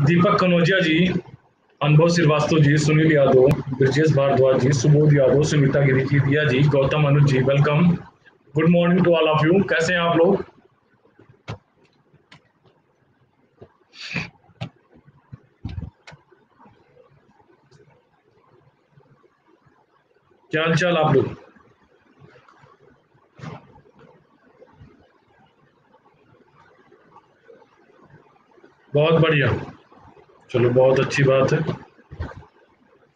दीपक कनौजिया जी, अनुभव श्रीवास्तव जी, सुनील यादव, ब्रजेश भारद्वाज जी, Subodh Yadav, Sunita Giri ji, Diya ji, Gautam Anuj ji welcome good morning to all of you कैसे हैं आप लोग? क्या हाल चाल आप लोग? बहुत बढ़िया। चलो, बहुत अच्छी बात है।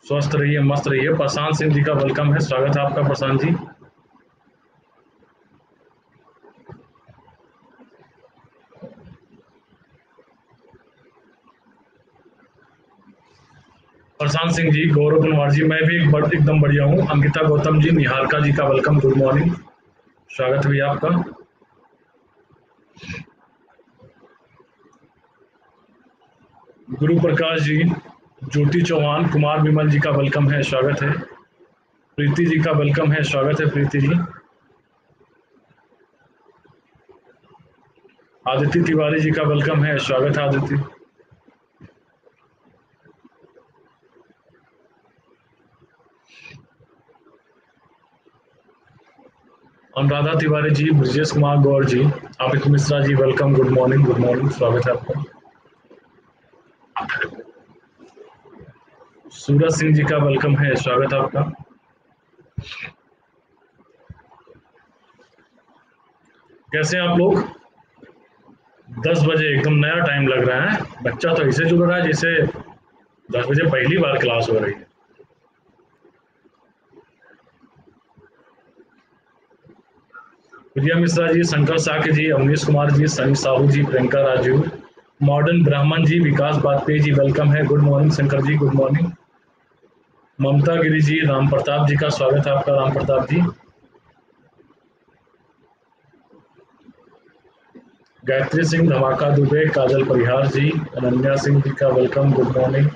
स्वस्थ रहिए, मस्त रहिए। प्रशांत सिंह जी का वेलकम है। स्वागत है आपका, प्रशांत जी। प्रशांत सिंह जी, गौरव कुमार जी, मैं भी एकदम बढ़िया हूँ। अंकिता गौतम जी, निहारका जी का वेलकम गुड मॉर्निंग स्वागत भैया आपका। गुरु प्रकाश जी, ज्योति चौहान, कुमार विमल जी का वेलकम है, स्वागत है। प्रीति जी का वेलकम है, स्वागत है, प्रीति जी। आदित्य तिवारी जी का वेलकम है, स्वागत है, Aditya. Anuradha Tiwari ji, Brajesh Kumar Gaur ji Amit Mishra ji welcome good morning good morning स्वागत है आपका। सूरज सिंह जी का वेलकम है, स्वागत आपका। कैसे आप लोग? दस बजे एकदम नया टाइम लग रहा है। बच्चा तो ऐसे जुड़ रहा है जैसे दस बजे पहली बार क्लास हो रही है। प्रिया मिश्रा जी, शंकर साके जी, अवनीश कुमार जी, सनी साहू जी, प्रियंका राजू। मॉडर्न ब्राह्मण जी विकास वाजपेयी जी वेलकम है good morning Shankar ji good morning Mamta Giri ji Ram Pratap ji का स्वागत है आपका राम प्रताप जी गायत्री सिंह धमाका दुबे काजल परिहार जी अनन्या सिंह जी का वेलकम गुड मॉर्निंग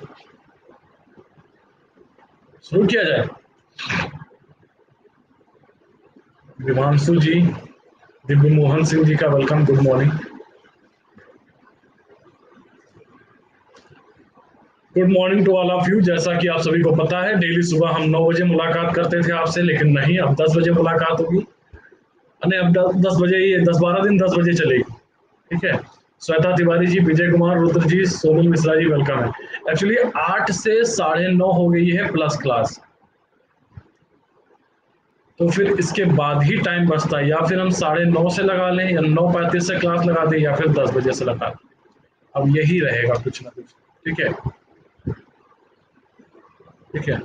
शुरू किया जाए विमांशु जी दिव्य मोहन सिंह जी का welcome good morning good morning to all of you जैसा कि आप सभी को पता है डेली सुबह हम नौ बजे मुलाकात करते थे आपसे, लेकिन नहीं, अब दस बजे मुलाकात होगी। नहीं अब दस बजे ही दस बारह दिन दस बजे चलेगी। ठीक है? श्वेता तिवारी जी, विजय कुमार, रुद्र जी, सोनल मिश्रा जी वेलकम है। एक्चुअली आठ से साढ़े नौ हो गई है प्लस क्लास तो फिर इसके बाद ही टाइम बचता है। या फिर हम साढ़े नौ से लगा लें, या नौ पैंतीस से क्लास लगा दें, या फिर दस बजे से लगा दें अब यही रहेगा कुछ ना कुछ। ठीक है? ठीक है।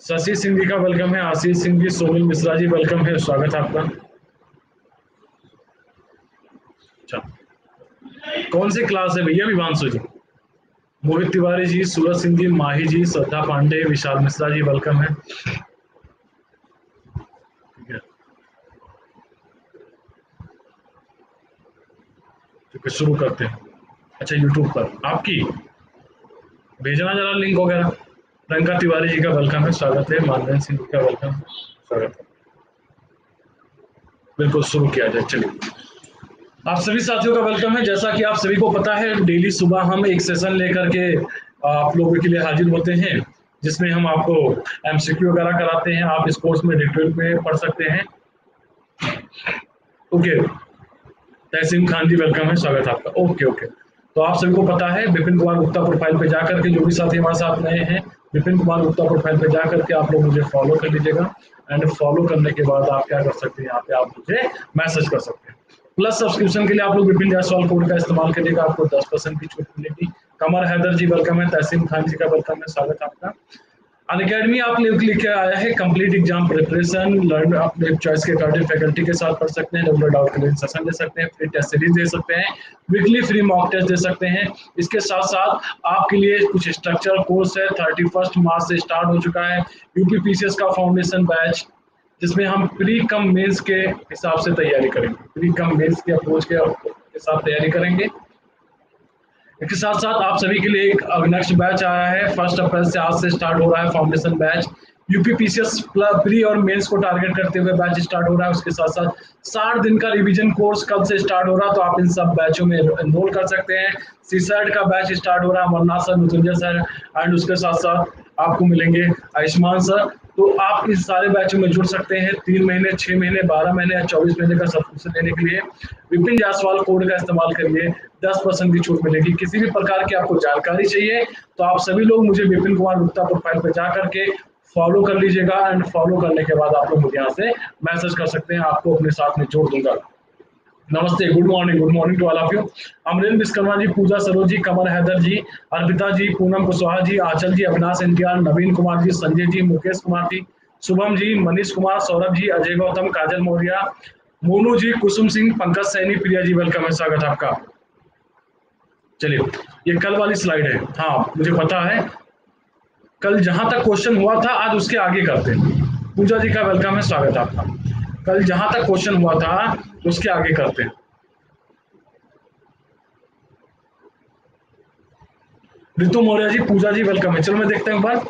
शशि सिंह जी का वेलकम है, आशीष सिंह जी सोनल मिश्रा जी वेलकम है, स्वागत है आपका। अच्छा। कौन सी क्लास है भैया विवांशु जी? मोहित तिवारी जी, सूरज सिंह जी, माही जी, श्रद्धा पांडे, विशाल मिश्रा जी वेलकम है। ठीक है। शुरू करते हैं। अच्छा यूट्यूब पर। आपकी? भेजना जरा लिंक वगैरह प्रियंका तिवारी जी का वेलकम है, स्वागत है। मानवेंद्र सिंह जी का वेलकम स्वागत है। बिल्कुल शुरू किया जाए, चलिए। आप सभी साथियों का वेलकम है। जैसा कि आप सभी को पता है डेली सुबह हम एक सेशन लेकर के आप लोगों के लिए हाजिर होते हैं, जिसमें हम आपको एमसीक्यू वगैरह कराते हैं। आप इस कोर्स में डिटेल में पढ़ सकते हैं। ओके। तहसीम खान जी वेलकम है, स्वागत आपका। Okay okay. तो आप सभी को पता है, विपिन कुमार गुप्ता प्रोफ़ाइल पे जाकर के, जो भी साथी हमारे साथ नए हैं, विपिन कुमार गुप्ता प्रोफ़ाइल पे जाकर के आप लोग मुझे फॉलो कर लीजिएगा एंड फॉलो करने के बाद आप क्या कर सकते हैं, यहाँ पे आप मुझे मैसेज कर सकते हैं। प्लस सब्सक्रिप्शन के लिए आप लोग विपिन जायसवाल कोड का इस्तेमाल करिएगा, आपको दस परसेंट की छूट मिलेगी। कमर हैदर जी वेलकम है। तहसीम खान जी का वेलकम है। स्वागत आपका। अन अकेडमी आप लेके आया है कंप्लीट एग्ज़ाम प्रिपरेशन लर्न अपने चॉइस के अकॉर्डिंग फैकल्टी के साथ पढ़ सकते हैं रेगुलर डाउट क्लियर सेशन दे सकते हैं फ्री टेस्ट सीरीज़ दे सकते हैं वीकली फ्री मॉक टेस्ट दे सकते हैं। इसके साथ साथ आपके लिए कुछ स्ट्रक्चर कोर्स है थर्टी मार्च से स्टार्ट हो चुका है यूपी पीसीएस का फाउंडेशन बैच जिसमें हम प्री कम मेन्स के हिसाब से तैयारी करेंगे। प्री कम मेन्स के अप्रोच के के साथ तैयारी करेंगे। इसके साथ साथ आप सभी के लिए एक नेक्स्ट बैच आया है। फ़र्स्ट अप्रैल से आज से स्टार्ट हो रहा है फाउंडेशन बैच यूपीपीसीएस प्री और मेंस को टारगेट करते हुए बैच स्टार्ट हो रहा है। उसके साथ साथ साठ दिन का रिवीजन कोर्स कल से स्टार्ट हो रहा है तो आप इन सब बैचों में एनरोल कर सकते हैं। सीसैट का बैच स्टार्ट हो रहा है, Amarnath sir Mrityunjay sir and उसके साथ साथ आपको मिलेंगे आयुष्मान सर तो आप इस सारे बैच में जुड़ सकते हैं तीन महीने, छह महीने, बारह महीने या चौबीस महीने का सब्सक्रिप्शन लेने के लिए। विपिन जायसवाल कोड का इस्तेमाल करिए, दस परसेंट की छूट मिलेगी। किसी भी प्रकार की आपको जानकारी चाहिए तो आप सभी लोग मुझे विपिन कुमार गुप्ता प्रोफ़ाइल पर जा करके फॉलो कर लीजिएगा एंड फॉलो करने के बाद आप लोग मुझे यहाँ से मैसेज कर सकते हैं, आपको अपने साथ में जोड़ दूँगा। नमस्ते good morning good morning to all of you Amrendra Vishwakarma ji, Pooja Saroj ji Qamar Haider ji, Arpita ji, Poonam Kushwaha ji, Aanchal ji, Avinash NTR, Naveen Kumar ji, Sanjay ji, Mukesh Kumar ji, Shubham ji, Manish Kumar, Saurabh ji, Ajay Gautam, Kajal Maurya, Monu ji, Kusum Singh, Pankaj Saini, Priya ji welcome है, स्वागत आपका। चलिए, ये कल वाली slide है। हाँ मुझे पता है, कल जहाँ तक क्वेश्चन हुआ था, आज उसके आगे करते हैं। पूजा जी का वेलकम है, स्वागत आपका। कल जहाँ तक क्वेश्चन हुआ था, उसके आगे करते हैं। ऋतु मौर्य जी, पूजा जी वेलकम है। चलो मैं देखता हूँ एक बार।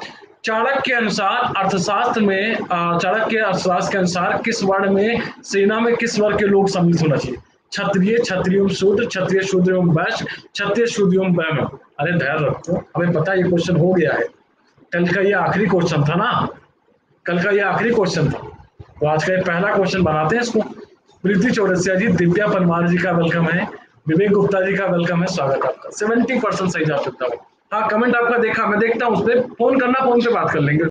चाणक्य के अनुसार, अर्थशास्त्र में चाणक के अर्थशास्त्र के अनुसार किस वर्ण में, सेना में किस वर्ग के लोग सम्मिलित होना चाहिए? क्षत्रिय क्षत्रिय शूद्र क्षत्रिय शूद्र एवं वैश्य, क्षत्रिय शूद्र एवं वैम। अरे धैर्य रखो हमें पता ये क्वेश्चन हो गया है। कल का ये आखिरी क्वेश्चन था ना? कल का ये आखिरी क्वेश्चन था। तो आज का पहला क्वेश्चन बनाते हैं इसको। प्रीति चौरसिया जी, दिव्या परमार जी का वेलकम है। विवेक गुप्ता जी का वेलकम है। स्वागत आपका। सेवेंटी परसेंट सही जा सकता है। हाँ कमेंट आपका देखा, मैं देखता हूँ उस पर फ़ोन करना फ़ोन पे बात कर लेंगे।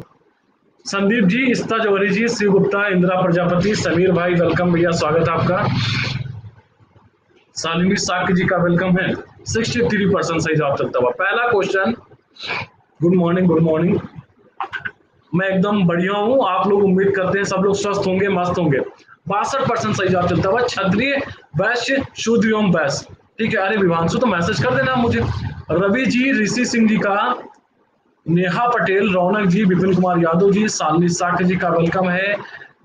संदीप जी, इस्ता जौहरी जी शिव गुप्ता, इंदिरा प्रजापति, समीर भाई वेलकम भैया, स्वागत आपका। शालिनी साक्य जी का वेलकम है। सिक्सटी थ्री परसेंट सही जवाब चलता हुआ। पहला question good morning good morning मैं एकदम बढ़िया हूँ, आप लोग उम्मीद करते हैं सब लोग स्वस्थ होंगे, मस्त होंगे। बासठ परसेंट सही जवाब चलता हुआ क्षत्रिय, वैश्य शुद्ध एवं वैश्य। ठीक है, अरे विभांशु तो मैसेज कर देना मुझे। रवि जी, ऋषि सिंह जी का, नेहा पटेल, रौनक जी, विपिन कुमार यादव जी, सालनी साख जी का वेलकम है।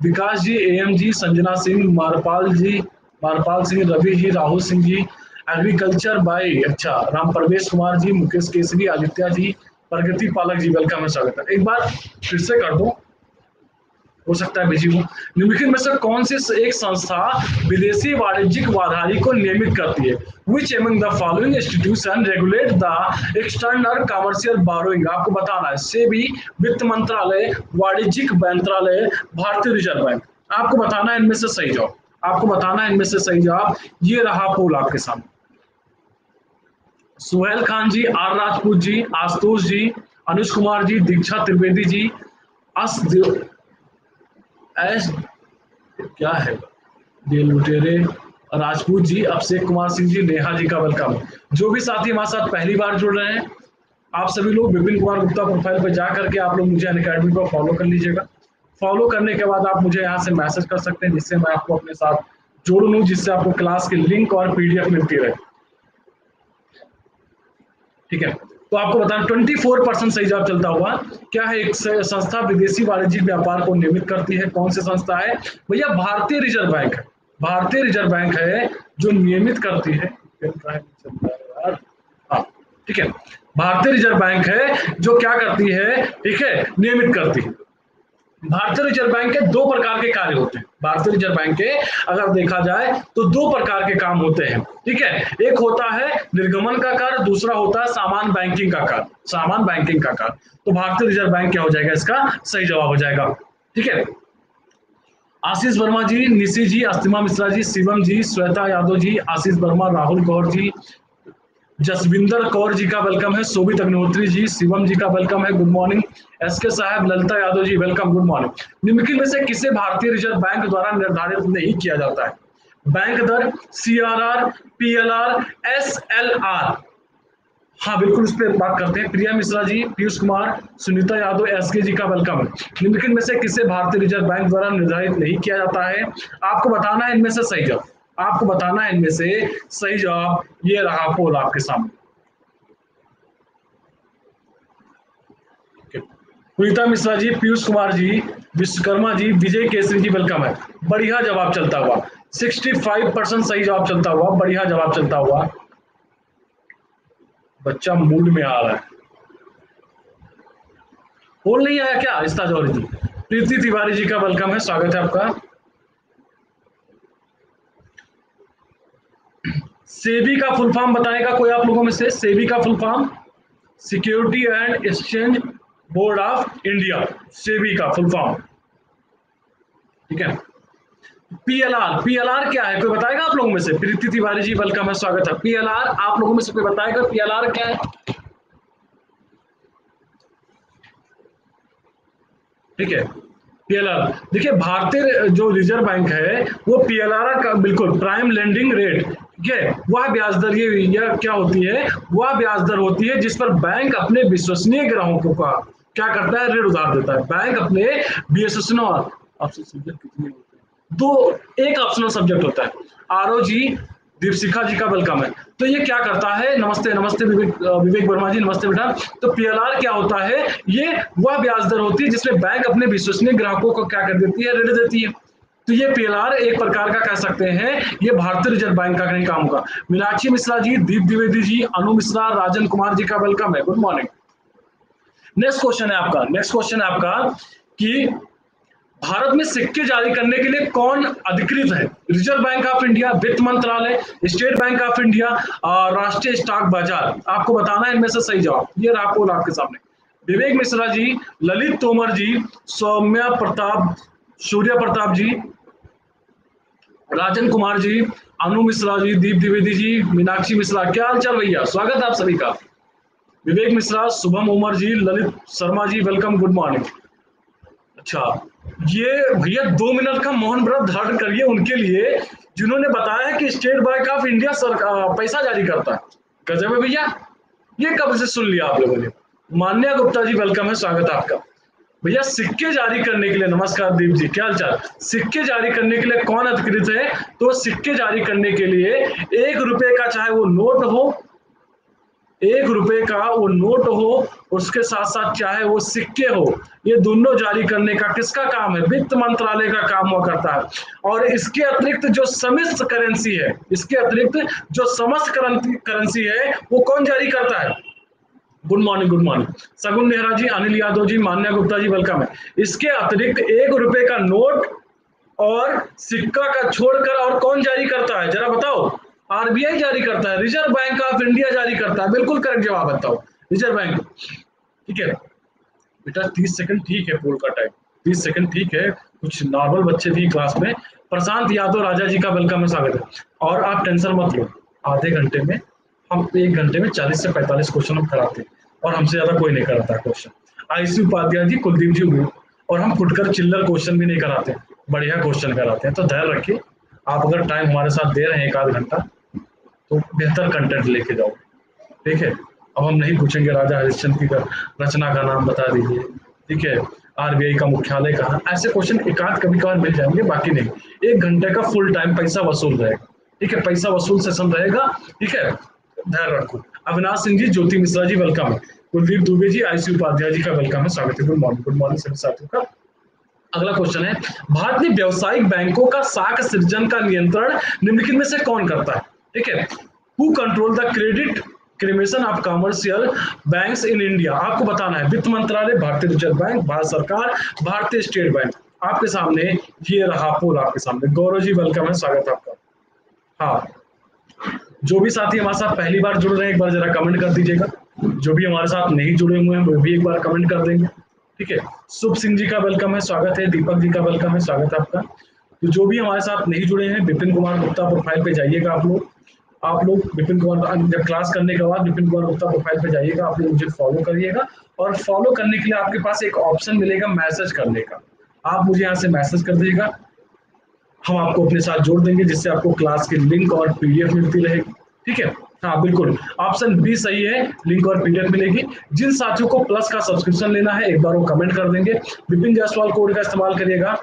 Vikas ji M ji, Sanjana Singh, Marpal ji, Marpal Singh, Ravi ji, Rahul Singh ji. Agriculture by अच्छा राम प्रवेश कुमार जी, मुकेश केसरी, आदित्य जी प्रगति पालक जी वेलकम है स्वागत है। एक बार फिर से कर दो? हो सकता है बिज़ी हूँ। निम्नलिखित में से कौन सी एक संस्था विदेशी वाणिज्यिक वाधारी को नियमित करती है? Which among the following institution regulate the external commercial borrowing आपको बताना है। से भी वित्त मंत्रालय, वाणिज्यिक मंत्रालय, भारतीय रिज़र्व बैंक। आपको बताना है इनमें से सही जवाब। आपको बताना है इनमें से सही जवाब। ये रहा पोल आपके सामने। सुहेल खान जी, आर राजपूत जी, आशुतोष जी, अनुज कुमार जी, दीक्षा त्रिवेदी जी, अस एस क्या है? ये लुटेरे। राजपूत जी, अभिषेक कुमार सिंह जी, नेहा जी का वेलकम जो भी साथी हमारे साथ पहली बार जुड़ रहे हैं, आप सभी लोग विपिन कुमार गुप्ता प्रोफ़ाइल पर जा करके आप लोग मुझे अन अकेडमी पर फॉलो कर लीजिएगा। फॉलो करने के बाद आप मुझे यहाँ से मैसेज कर सकते हैं, जिससे मैं आपको अपने साथ जोड़ लूँ, जिससे आपको क्लास की लिंक और पीडीएफ मिलती रहे। ठीक है? तो आपको बताना 24 परसेंट सही जवाब चलता हुआ, क्या है एक संस्था विदेशी वाणिज्यिक व्यापार को नियमित करती है? कौन सी संस्था है? भैया, भारतीय रिज़र्व बैंक भारतीय रिज़र्व बैंक है जो नियमित करती है। हाँ ठीक है? भारतीय रिज़र्व बैंक है जो क्या करती है? ठीक है, नियमित करती है। भारतीय रिज़र्व बैंक के दो प्रकार के कार्य होते हैं। भारतीय रिज़र्व बैंक के अगर देखा जाए तो दो प्रकार के काम होते हैं, ठीक है? एक होता है निर्गमन का कार्य, दूसरा होता है सामान बैंकिंग का कार्य सामान बैंकिंग का कार्य। तो भारतीय रिज़र्व बैंक क्या हो जाएगा? इसका सही जवाब हो जाएगा, ठीक है? आशीष वर्मा जी, निशी जी, अस्तिमा मिश्रा जी, शिवम जी, श्वेता यादव जी, आशीष वर्मा, राहुल गौर जी जसविंदर कौर जी का वेलकम है, शोभित अग्निहोत्री जी, शिवम जी का वेलकम है गुड मॉर्निंग एस के साहब, Lalita Yadav ji welcome good morning निम्नलिखित में से किसे भारतीय रिज़र्व बैंक द्वारा निर्धारित नहीं किया जाता है? बैंक दर C R R P L R S L R हाँ बिल्कुल इस पर बात करते हैं। प्रिया मिश्रा जी, पीयूष कुमार, सुनीता यादव एस के जी का वेलकम है। निम्नलिखित में से किसे भारतीय रिज़र्व बैंक द्वारा निर्धारित नहीं किया जाता है? आपको बताना है, इनमें से सही जवाब। आपको बताना है इनमें से सही जवाब ये रहा पोल आपके सामने। पुनीता मिश्रा जी, पीयूष कुमार जी, विश्वकर्मा जी, विजय केसरी जी वेलकम है। बढ़िया जवाब चलता हुआ। 65 परसेंट सही जवाब चलता हुआ, बढ़िया जवाब चलता हुआ। बच्चा मूड में आ रहा है। बोल नहीं आया क्या? इस्ता जौहरी जी प्रीति तिवारी जी का वेलकम है, स्वागत है आपका। सेबी का फुल फॉर्म बताएगा कोई आप लोगों में से? सेबी का full form, security and exchange board of India, SEBI का फुल फॉर्म। ठीक है? पीएलआर पीएलआर क्या है? कोई बताएगा आप लोगों में से? प्रीति तिवारी जी वेलकम है, स्वागत है। पीएलआर, आप लोगों में से कोई बताएगा पीएलआर क्या है? ठीक है, पीएलआर। देखिए, भारतीय जो रिज़र्व बैंक है, वो पीएलआर का बिल्कुल प्राइम लेंडिंग रेट ठीक है वह ब्याज दर, ये यह क्या होती है? वह ब्याज दर होती है जिस पर बैंक अपने विश्वसनीय ग्राहकों का क्या करता है? ऋण उधार देता है। बैंक अपने कितने होते हैं? दो, एक ऑप्शनल सब्जेक्ट होता है। आर जी दीपशिखा जी का वेलकम है। तो ये क्या करता है? नमस्ते नमस्ते विवेक विवेक वर्मा जी, नमस्ते बेटा। तो पीएलआर क्या होता है? ये, वह ब्याज दर होती है जिसमें बैंक अपने विश्वसनीय ग्राहकों को क्या कर देती है? ऋण देती है। तो ये पीएलआर एक प्रकार का कह सकते हैं, ये भारतीय रिज़र्व बैंक का कहीं काम होगा। मीनाक्षी मिश्रा जी, दीप द्विवेदी जी, अनु मिश्रा, राजन कुमार जी का वेलकम है। गुड मॉर्निंग नेक्स्ट क्वेश्चन है आपका। नेक्स्ट क्वेश्चन है आपका कि भारत में सिक्के जारी करने के लिए कौन अधिकृत है? रिज़र्व बैंक ऑफ़ इंडिया, वित्त मंत्रालय, स्टेट बैंक ऑफ़ इंडिया और राष्ट्रीय स्टॉक बाज़ार। आपको बताना है, इनमें से सही जवाब। ये पोल आपके सामने। विवेक मिश्रा जी, ललित तोमर जी, सौम्या प्रताप, सूर्य प्रताप जी राजन कुमार जी, अनु मिश्रा जी, दीप द्विवेदी जी, मीनाक्षी मिश्रा, क्या हाल चाल भैया? स्वागत है आप सभी का। Vivek Mishra, Shubham Umar ji, Lalit Sharma ji welcome good morning अच्छा ये भैया दो मिनट का मौन व्रत धारण करिए उनके लिए, जिन्होंने बताया कि स्टेट बैंक ऑफ़ इंडिया सरकार पैसा जारी करता है। गजब है भैया। ये कब से सुन लिया आप लोगों ने? मान्या गुप्ता जी वेलकम है, स्वागत है आपका। भैया, सिक्के जारी करने के लिए, नमस्कार दीप जी, क्या हालचाल सिक्के जारी करने के लिए कौन अधिकृत है? तो सिक्के जारी करने के लिए एक रुपए का चाहे वो नोट हो, एक रुपए का वो नोट हो, उसके साथ साथ चाहे वो सिक्के हो, ये दोनों जारी करने का किसका काम है? वित्त मंत्रालय का काम हुआ करता है। और इसके अतिरिक्त जो समिस्त करेंसी है, इसके अतिरिक्त जो समस्त करेंसी है, वो कौन जारी करता है? Good morning good morning Sagun Nehra ji Anil Yadav ji Manya Gupta ji welcome है इसके अतिरिक्त एक रुपए का नोट और सिक्का का छोड़कर और कौन जारी करता है? जरा बताओ। आरबीआई जारी करता है, रिज़र्व बैंक ऑफ़ इंडिया जारी करता है। बिल्कुल करेक्ट जवाब बताओ, रिज़र्व बैंक। ठीक है? बेटा, तीस सेकंड ठीक है पोल का टाइम तीस सेकंड ठीक है। कुछ नॉर्मल बच्चे भी क्लास में। प्रशांत यादव राजा जी का वेलकम है स्वागत है। और आप टेंशन मत लो। आधे घंटे में, हम एक घंटे में चालीस से पैंतालीस क्वेश्चन हम कराते हैं। और हमसे ज़्यादा कोई नहीं कराता क्वेश्चन आईसी उपाध्याय जी, कुलदीप जी हुए, और हम फुटकर चिल्लर क्वेश्चन भी नहीं कराते, बढ़िया क्वेश्चन कराते हैं। तो धैर्य रखिए, आप अगर टाइम हमारे साथ दे रहे हैं एक आध घंटा तो बेहतर कंटेंट लेके जाओ। ठीक है? अब हम नहीं पूछेंगे, राजा हरिश्चंद्र की रचना का नाम बता दीजिए। ठीक है? आरबीआई का मुख्यालय कहाँ? ऐसे क्वेश्चन एक आध कभी कभार मिल जाएँगे, बाकी नहीं। एक घंटे का फुल टाइम पैसा वसूल रहेगा। ठीक है? पैसा वसूल सेशन रहेगा। ठीक है? ध्यान रखो। अविनाश सिंह जी, ज्योति मिश्रा जी वेलकम है कुलदीप दुबे जी आईसी उपाध्याय जी का वेलकम है। स्वागत है गुड मॉर्निंग गुड मॉर्निंग सभी साथियों का। अगला क्वेश्चन है भारत में व्यावसायिक बैंकों का साख सृजन का नियंत्रण निम्नलिखित में से कौन करता है? ठीक है who control the credit creation of commercial banks in India आपको बताना है, वित्त मंत्रालय, भारतीय रिज़र्व बैंक, भारत सरकार, भारतीय स्टेट बैंक। आपके सामने ये रहा पोल आपके सामने। गौरव जी वेलकम है, स्वागत है आपका। हाँ जो भी साथी हमारे साथ पहली बार जुड़ रहे हैं, एक बार जरा कमेंट कर दीजिएगा। जो भी हमारे साथ नहीं जुड़े हुए हैं, वो भी एक बार कमेंट कर देंगे। ठीक है? शुभ सिंह जी का वेलकम है, स्वागत है। दीपक जी का वेलकम है, स्वागत है आपका। तो जो भी हमारे साथ नहीं जुड़े हैं, विपिन कुमार गुप्ता प्रोफ़ाइल पे जाइएगा आप लोग। आप लोग विपिन कुमार जब क्लास करने के बाद विपिन कुमार गुप्ता प्रोफ़ाइल पे जाइएगा, आप लोग मुझे फॉलो करिएगा। और फॉलो करने के लिए आपके पास एक ऑप्शन मिलेगा मैसेज करने का। आप मुझे यहाँ से मैसेज कर दीजिएगा। हम आपको अपने साथ जोड़ देंगे, जिससे आपको क्लास की लिंक और पीडीएफ मिलती रहेगी। ठीक है? हाँ बिल्कुल। ऑप्शन बी सही है लिंक और पीडीएफ मिलेगी। जिन साथियों को प्लस का सब्सक्रिप्शन लेना है, एक बार वो कमेंट कर देंगे। विपिन जायसवाल कोड का इस्तेमाल करिएगा।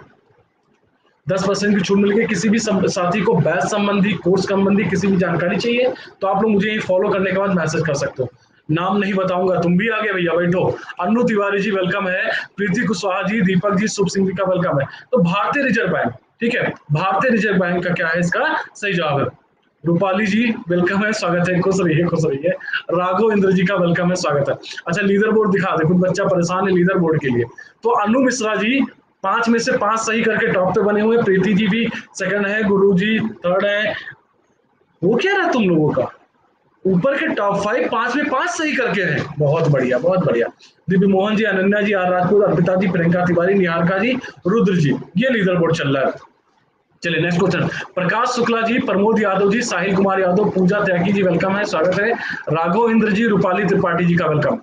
दस परसेंट की छूट मिल गई किसी भी साथी को बैच संबंधी कोर्स संबंधी किसी भी जानकारी चाहिए तो आप लोग मुझे फॉलो करने के बाद मैसेज कर सकते हो। नाम नहीं बताऊँगा, तुम भी आगे भैया बैठो। अनु तिवारी जी वेलकम है। प्रीति कुशवाहा जी, दीपक जी, शुभ सिंह जी का वेलकम है। तो भारतीय रिज़र्व बैंक ठीक है, भारतीय रिज़र्व बैंक का क्या है इसका? सही जवाब है। रूपाली जी वेलकम है, स्वागत है। खुश रहिए खुश रहिए। राघव इंद्र जी का वेलकम है, स्वागत है। अच्छा लीडर बोर्ड दिखा दे, कुछ बच्चा परेशान है लीडर बोर्ड के लिए। तो अनु मिश्रा जी, पाँच में से पाँच सही करके टॉप पे बने हुए प्रीति जी भी सेकंड है, गुरु जी थर्ड है। वो क्या रहा तुम लोगों का? ऊपर के टॉप फाइव पाँच में पाँच सही करके हैं। बहुत बढ़िया बहुत बढ़िया। दिव्य मोहन जी, अनन्या जी आर राजपूत अर्पिता जी, प्रियंका तिवारी, निहारिका जी, रुद्र जी, ये लीडर बोर्ड चल रहा है। चलिए next question Prakash Shukla ji, Pramod Yadav ji, Sahil Kumar Yadav, Pooja Tyagi ji welcome है, स्वागत है। राघव इंद्र जी, रूपाली त्रिपाठी जी का वेलकम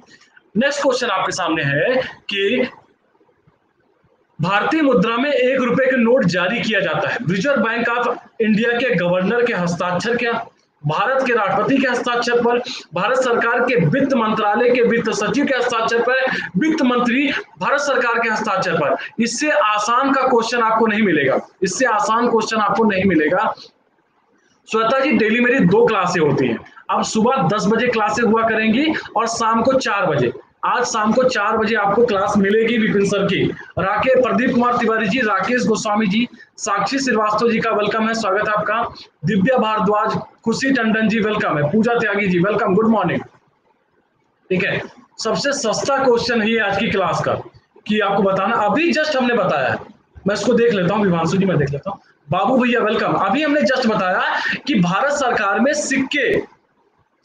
नेक्स्ट क्वेश्चन आपके सामने है कि भारतीय मुद्रा में एक रुपए के नोट जारी किया जाता है। रिज़र्व बैंक ऑफ़ इंडिया के गवर्नर के हस्ताक्षर क्या? भारत के राष्ट्रपति के हस्ताक्षर पर, भारत सरकार के वित्त मंत्रालय के वित्त सचिव के हस्ताक्षर पर, वित्त मंत्री भारत सरकार के हस्ताक्षर पर। इससे आसान का क्वेश्चन आपको नहीं मिलेगा। इससे आसान क्वेश्चन आपको नहीं मिलेगा। श्वेता जी डेली मेरी दो क्लासे होती हैं। अब सुबह दस बजे क्लासे हुआ करेंगी और शाम को चार बजे। आज शाम को चार बजे आपको क्लास मिलेगी विपिन सर की। राकेश, प्रदीप कुमार तिवारी जी, राकेश गोस्वामी जी, साक्षी श्रीवास्तव जी का वेलकम है, स्वागत है आपका। दिव्या भारद्वाज, खुशी टंडन जी वेलकम है। Pooja Tyagi ji welcome good morning ठीक है? सबसे सस्ता क्वेश्चन है आज की क्लास का, कि आपको बताना। अभी जस्ट हमने बताया मैं इसको देख लेता हूँ, विभांशु जी मैं देख लेता हूँ। बाबू भैया वेलकम अभी हमने जस्ट बताया कि भारत सरकार में सिक्के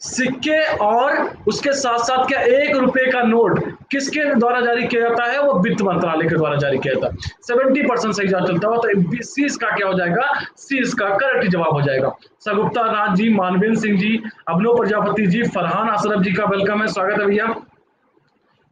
सिक्के और उसके साथ साथ क्या एक रुपए का नोट किसके द्वारा जारी किया जाता है? वो वित्त मंत्रालय के द्वारा जारी किया जाता है। सेवेंटी परसेंट सही जा चलता हुआ तो सी इसका क्या हो जाएगा? सी इसका करेक्ट जवाब हो जाएगा। सगुप्ता नाथ जी, मानवेंद्र सिंह जी, अभिनव प्रजापति जी, फरहान अशरफ जी का वेलकम है। स्वागत है भैया।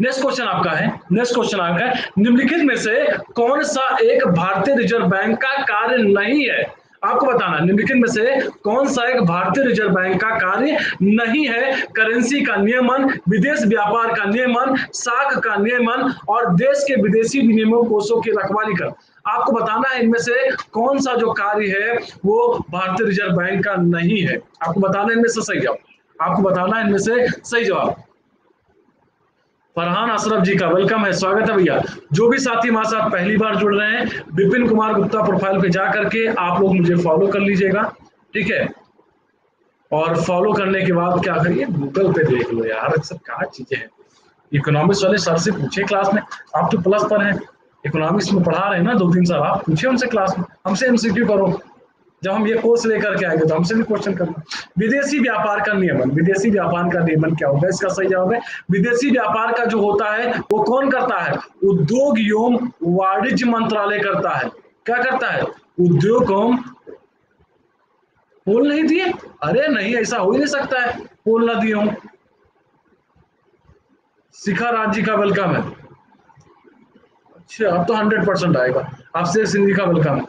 नेक्स्ट क्वेश्चन आपका है। नेक्स्ट क्वेश्चन आपका है। निम्नलिखित में से कौन सा एक भारतीय रिज़र्व बैंक का कार्य नहीं है? आपको बताना, निम्नलिखित में से कौन सा एक भारतीय रिज़र्व बैंक का कार्य नहीं है? करेंसी का नियमन, विदेश व्यापार का नियमन, साख का नियमन और देश के विदेशी विनिमय कोषों की रखवाली कर आपको बताना है इनमें से कौन सा जो कार्य है, वो भारतीय रिज़र्व बैंक का नहीं है। आपको बताना इनमें से सही जवाब। आपको बताना इनमें से सही जवाब। फरहान अशरफ जी का वेलकम है, स्वागत है भैया। जो भी साथी हमारे साथ पहली बार जुड़ रहे हैं, विपिन कुमार गुप्ता प्रोफ़ाइल पे जा करके आप लोग मुझे फॉलो कर लीजिएगा, ठीक है? और फॉलो करने के बाद क्या करिए गूगल पे देख लो यार सब क्या चीज़ें हैं? इकोनॉमिक्स वाले सर से पूछे क्लास में, आप तो प्लस पर हैं इकोनॉमिक्स में पढ़ा रहे हैं ना दो तीन साल, आप पूछे उनसे क्लास में, हमसे एमसीक्यू करो। जब हम ये कोर्स लेकर के आएँगे तो हमसे भी क्वेश्चन करना। विदेशी व्यापार का नियमन, विदेशी व्यापार का नियमन क्या होगा? इसका सही जवाब है, विदेशी व्यापार का जो होता है, वो कौन करता है? उद्योग एवं वाणिज्य मंत्रालय करता है। क्या करता है? उद्योग एवं पोल नहीं दिए? अरे नहीं, ऐसा हो ही नहीं सकता है। पोल ना दिए हूँ। शिखा राज्य का वेलकम है। अच्छा अब तो हंड्रेड परसेंट आएगा। आपसे सिंधी का वेलकम है।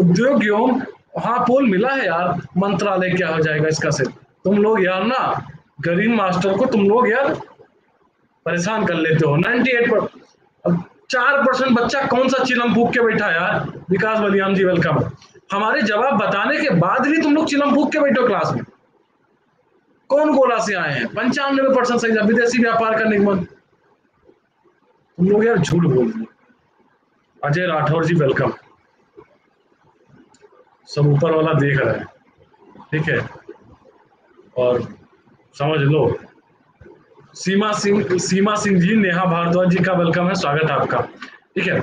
उद्योग एवं हाँ पोल मिला है यार। मंत्रालय क्या हो जाएगा इसका से तुम लोग यार ना, गरीब मास्टर को तुम लोग यार परेशान कर लेते हो। 98 पर चार परसेंट बच्चा कौन सा चिलम फूक के बैठा यार? विकास बलियाम जी वेलकम हमारे जवाब बताने के बाद भी तुम लोग चिलम फूक के बैठो क्लास में। कौन गोला से आए हैं? पंचानवे परसेंट सही विदेशी व्यापार का निगमन। तुम लोग यार झूठ बोल रहे अजय राठौर जी वेलकम सब ऊपर वाला देख रहा है। ठीक है? और समझ लो। सीमा सिंह सीमा सिंह जी, नेहा भारद्वाज जी का वेलकम है, स्वागत है आपका। ठीक है?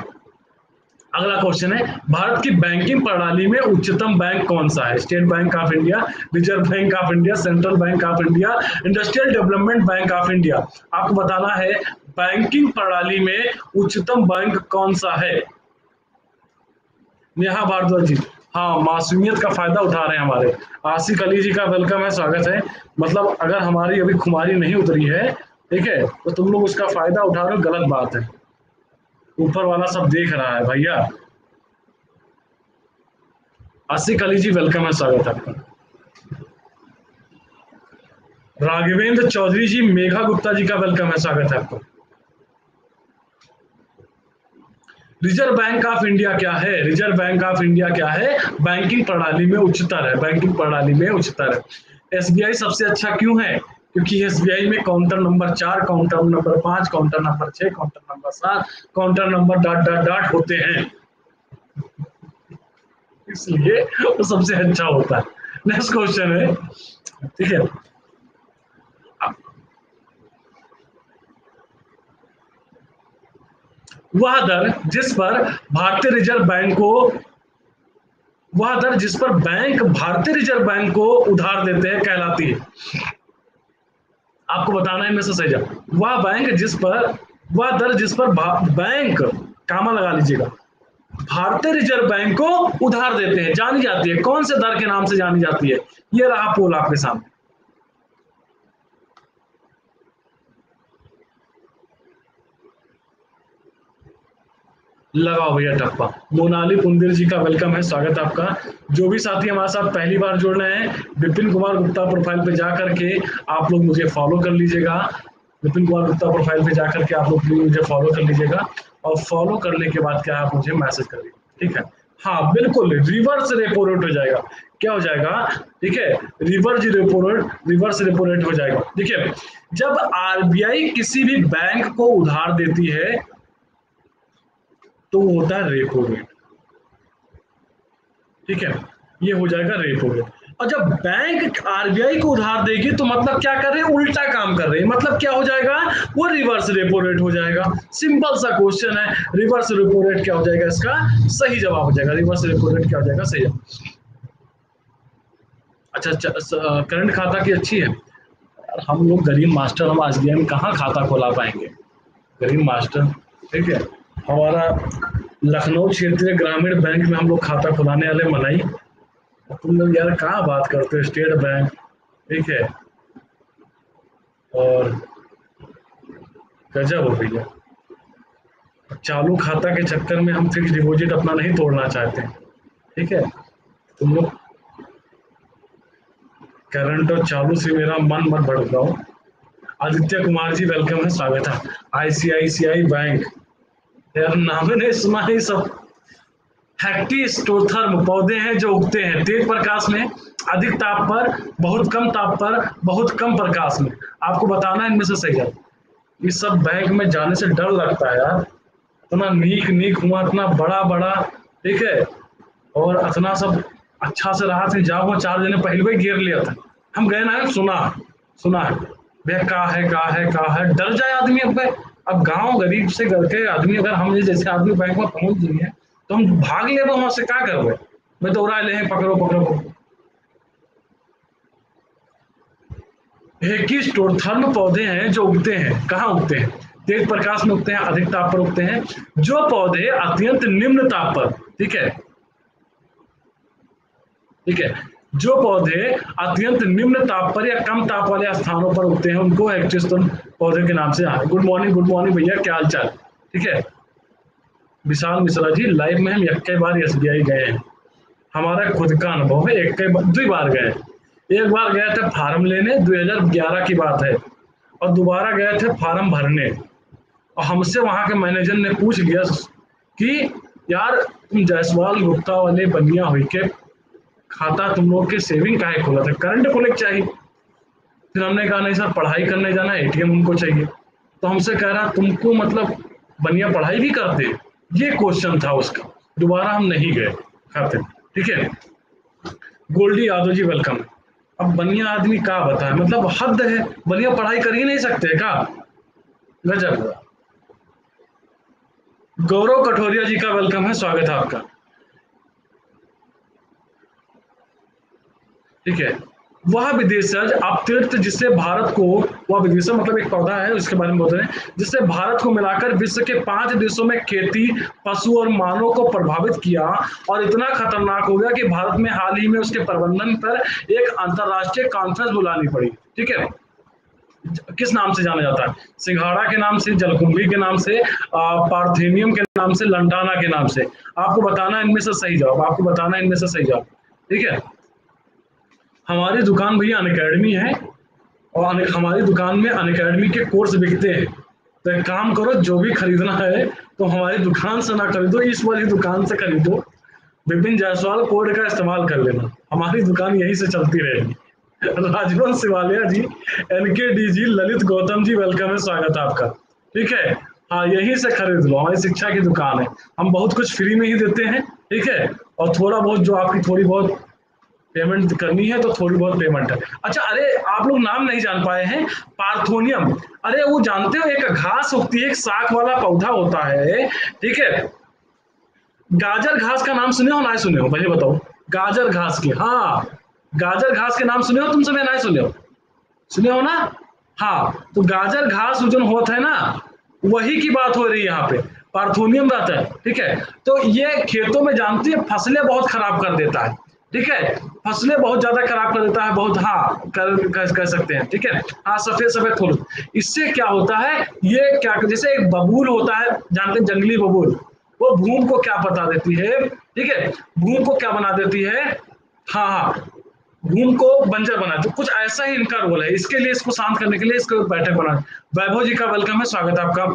अगला क्वेश्चन है, भारत की बैंकिंग प्रणाली में उच्चतम बैंक कौन सा है? State bank of India reserve bank of India central bank of India industrial development bank of India आपको बताना है बैंकिंग प्रणाली में उच्चतम बैंक कौन सा है? नेहा भारद्वाज जी। हाँ मासूमियत का फ़ायदा उठा रहे हैं हमारे। आसिक अली जी का वेलकम है, स्वागत है। मतलब अगर हमारी अभी खुमारी नहीं उतरी है, ठीक है तो तुम लोग उसका फ़ायदा उठा रहे हो, गलत बात है। ऊपर वाला सब देख रहा है, भैया। आसिक अली जी वेलकम है, स्वागत है आपका। राघवेंद्र चौधरी जी, मेघा गुप्ता जी का वेलकम है, स्वागत है आपको। रिज़र्व बैंक ऑफ़ इंडिया क्या है? रिज़र्व बैंक ऑफ़ इंडिया क्या है? बैंकिंग प्रणाली में उच्चतर है, बैंकिंग प्रणाली में उच्चतर है। एसबीआई सबसे अच्छा क्यों है? क्योंकि एसबीआई में काउंटर नंबर चार, काउंटर नंबर पाँच, काउंटर नंबर छह, काउंटर नंबर सात, counter number dot dot dot होते हैं। इसलिए वो सबसे अच्छा होता है। नेक्स्ट क्वेश्चन है। ठीक है। वह दर जिस पर भारतीय रिज़र्व बैंक को, वह दर जिस पर बैंक, भारतीय रिज़र्व बैंक को उधार देते हैं, कहलाती है। आपको बताना है में से वह बैंक जिस पर, वह दर जिस पर बैंक, कामा लगा लीजिएगा। भारतीय रिज़र्व बैंक को उधार देते हैं, जानी जाती है। कौन से दर के नाम से जानी जाती है? यह रहा पोल आपके सामने। लगाओ भैया टप्पा। मोनाली कुंदिर जी का वेलकम है, स्वागत है आपका। जो भी साथी हमारे साथ पहली बार जुड़ रहे हैं, विपिन कुमार गुप्ता प्रोफ़ाइल पे जा करके आप लोग मुझे फॉलो कर लीजिएगा। विपिन कुमार गुप्ता प्रोफ़ाइल पे जा करके आप लोग मुझे फॉलो कर लीजिएगा। और फॉलो करने के बाद क्या आप मुझे मैसेज कर लीजिए ठीक है? हाँ बिल्कुल रिवर्स रेपो रेट हो जाएगा। क्या हो जाएगा? ठीक है reverse repo rate reverse repo rate हो जाएगा। देखिए, जब आरबीआई किसी भी बैंक को उधार देती है तो वो होता है रेपो रेट ठीक है? ये हो जाएगा रेपो रेट और जब बैंक आरबीआई को उधार देगी तो मतलब क्या कर रहे हैं? उल्टा काम कर रहे हैं। मतलब क्या हो जाएगा? वो रिवर्स रेपो रेट हो जाएगा। सिंपल सा क्वेश्चन है। रिवर्स रेपो रेट क्या हो जाएगा इसका? सही जवाब हो जाएगा। रिवर्स रेपो रेट क्या हो जाएगा? सही अच्छा करंट खाता की अच्छी है? हम लोग गरीब मास्टर, हम आज में कहाँ खाता खोला पाएँगे? गरीब मास्टर, ठीक है? हमारा लखनऊ क्षेत्रीय ग्रामीण बैंक में हम लोग खाता खुलाने वाले मनाई। तुम लोग यार कहाँ बात करते हो? स्टेट बैंक, ठीक है? और गजब हो भैया। चालू खाता के चक्कर में हम फिक्स डिपॉजिट अपना नहीं तोड़ना चाहते, ठीक है? तुम लोग करंट और चालू से मेरा मन मत भड़काओ। आदित्य कुमार जी वेलकम है, स्वागत है। आईसीआईसीआई बैंक यार नाम नहीं सुना ही सब हेक्टिस्टोथर्म पौधे हैं जो उगते हैं। तेज प्रकाश में, अधिक ताप पर, बहुत कम ताप पर, बहुत कम प्रकाश में। आपको बताना इनमें से सही है। इस सब बैंक में जाने से डर लगता है यार। इतना नीक नीक हुआ, इतना बड़ा बड़ा, ठीक है? और इतना सब अच्छा से रहा थे जाओ चार जने पहले ही घेर लिया था। हम गए ना, सुना सुना है। भैया का है का है का है? डर जाए आदमी अब अब गाँव गरीब से घर के आदमी, अगर हम जैसे आदमी बैंक में पहुँच जाइए तो हम भाग ले वहाँ से क्या कर मैं दौड़ा ले, पकड़ो पकड़ो हेकिस्टोथर्म पौधे हैं जो उगते हैं। कहाँ उगते हैं? तेज प्रकाश में उगते हैं, अधिक ताप पर उगते हैं। जो पौधे अत्यंत निम्न ताप पर, ठीक है? ठीक है? जो पौधे अत्यंत निम्न ताप पर या कम ताप वाले स्थानों पर उगते हैं, उनको एक्टिस्टोन पौधे के नाम से हाँ। गुड मॉर्निंग गुड मॉर्निंग भैया, क्या हाल चाल ठीक है? विशाल मिश्रा जी लाइव में हम एक बार एस गए हैं। हमारा खुद का अनुभव है, एक दो बार गए एक बार गए थे फार्म लेने 2011 की बात है। और दोबारा गए थे फार्म भरने। और हमसे वहाँ के मैनेजर ने पूछ लिया कि, यार, तुम जायसवाल, गुप्ता वाले बनिया हुई के खाता तुम लोग के सेविंग का खोला था? करंट खोले चाहिए। फिर हमने कहा, नहीं सर, पढ़ाई करने जाना है, एटीएम उनको चाहिए। तो हमसे कह रहा, तुमको मतलब बनिया पढ़ाई भी करते? ये क्वेश्चन था उसका। दोबारा हम नहीं गए खाते। ठीक है? गोल्डी यादव जी वेलकम अब बनिया आदमी का बताए? मतलब हद है, बनिया पढ़ाई कर ही नहीं सकते का? गजब। गौरव कठोरिया जी का वेलकम है, स्वागत है आपका। ठीक है? वह विदेशज अतिरिक्त जिससे भारत को वह विदेश मतलब एक पौधा है, उसके बारे में बोलते हैं, जिससे भारत को मिलाकर विश्व के पाँच देशों में खेती, पशु और मानव को प्रभावित किया और इतना खतरनाक हो गया कि भारत में हाल ही में उसके प्रबंधन पर एक अंतरराष्ट्रीय कॉन्फ्रेंस बुलानी पड़ी। ठीक है? किस नाम से जाना जाता है? सिंघाड़ा के नाम से, जलकुंभी के नाम से पार्थेनियम के नाम से लंडाना के नाम से। आपको बताना इनमें से सही जवाब। आपको बताना इनमें से सही जवाब। ठीक है? हमारी दुकान भैया अन अकेडमी है और हमारी दुकान में अन अकेडमी के कोर्स बिकते हैं। तो एक काम करो, जो भी खरीदना है तो हमारी दुकान से ना खरीदो, इस वाली दुकान से खरीदो। विपिन जायसवाल कोड का इस्तेमाल कर लेना। हमारी दुकान यहीं से चलती रहेगी। Rajvansh Shivaliya ji N K D ji, Lalit Gautam ji, welcome है, स्वागत आपका। ठीक है? हाँ यहीं से खरीद लो, हमारी शिक्षा की दुकान है। हम बहुत कुछ फ्री में ही देते हैं, ठीक है? और थोड़ा बहुत जो आपकी थोड़ी बहुत पेमेंट करनी है तो थोड़ी बहुत पेमेंट है। अच्छा अरे, आप लोग नाम नहीं जान पाए हैं। पार्थोनियम। अरे, वो जानते हो, एक घास होती है, एक साख वाला पौधा होता है, ठीक है? गाजर घास का नाम सुने हो, ना सुने हो? पहले बताओ। गाजर घास के हाँ। गाजर घास के नाम सुने हो तुम सब ना सुने हो। सुने हो ना? हाँ तो गाजर घास जो होता है ना? वही की बात हो रही है यहाँ पे। पार्थोनियम रहता है, ठीक है? तो ये खेतों में जानती है, फ़सलें बहुत खराब कर देता है। ठीक है? फ़सलें बहुत ज़्यादा खराब कर देता है बहुत हाँ कर कर, कर सकते हैं ठीक है? हाँ सफ़ेद सफ़ेद फूल। इससे क्या होता है? ये क्या जैसे एक बबूल होता है जानते हैं जंगली बबूल वो भूम को क्या बता देती है? ठीक है? भूम को क्या बना देती है? हाँ हाँ भूम को बंजर बना दो कुछ ऐसा ही इनका रोल है। इसके लिए इसको शांत करने के लिए इसको बैठक बना वैभव जी का वेलकम है स्वागत है आपका।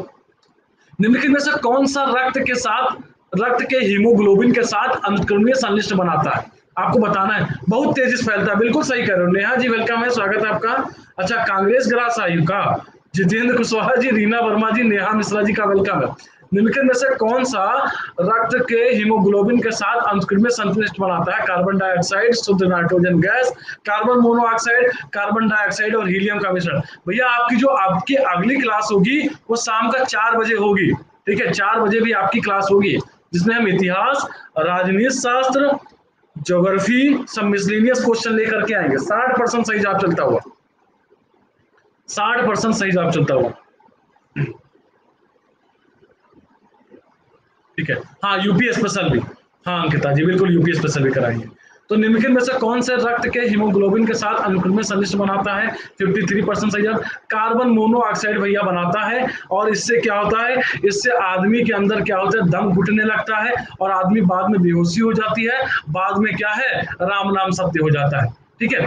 निम्नलिखित में से कौन सा रक्त के साथ रक्त के हीमोग्लोबिन के साथ अनुक्रमीय संलिष्ट बनाता है? आपको बताना है। बहुत तेज़ी से फैलता है। बिल्कुल सही कह रहे हो। नेहा जी वेलकम है। स्वागत है आपका। अच्छा कांग्रेस ग्रास आयु का। जितेंद्र कुशवाहा जी, रीना वर्मा जी, नेहा मिश्रा जी का वेलकम है। निम्नलिखित में से कौन सा रक्त के हीमोग्लोबिन के साथ अंतकृमय संतुलिष्ट बनाता है? कार्बन डाइऑक्साइड शुद्ध nitrogen gas carbon monoxide carbon dioxide और हीलियम का मिश्रण। भैया, आपकी जो आपकी अगली क्लास होगी, वो शाम का चार बजे होगी। ठीक है, चार बजे भी आपकी क्लास होगी, जिसमें हम इतिहास, राजनीति शास्त्र ज्योग्राफी सब मिसलिनियस क्वेश्चन लेकर के आएँगे। साठ परसेंट सही जवाब चलता हुआ। साठ परसेंट सही जवाब चलता हुआ। ठीक है। हाँ यूपी स्पेशल भी। हाँ अंकिता जी, बिल्कुल यूपी स्पेशल भी कराएँगे। तो निम्नलिखित में से कौन से रक्त के हीमोग्लोबिन के साथ अनुक्रम संलिष्ट बनाता है? 53 परसेंट सही जवाब कार्बन मोनोऑक्साइड भैया बनाता है और इससे क्या होता है? इससे आदमी के अंदर क्या होता है? दम घुटने लगता है और आदमी बाद में बेहोशी हो जाती है। बाद में क्या है? राम नाम सत्य हो जाता है। ठीक है?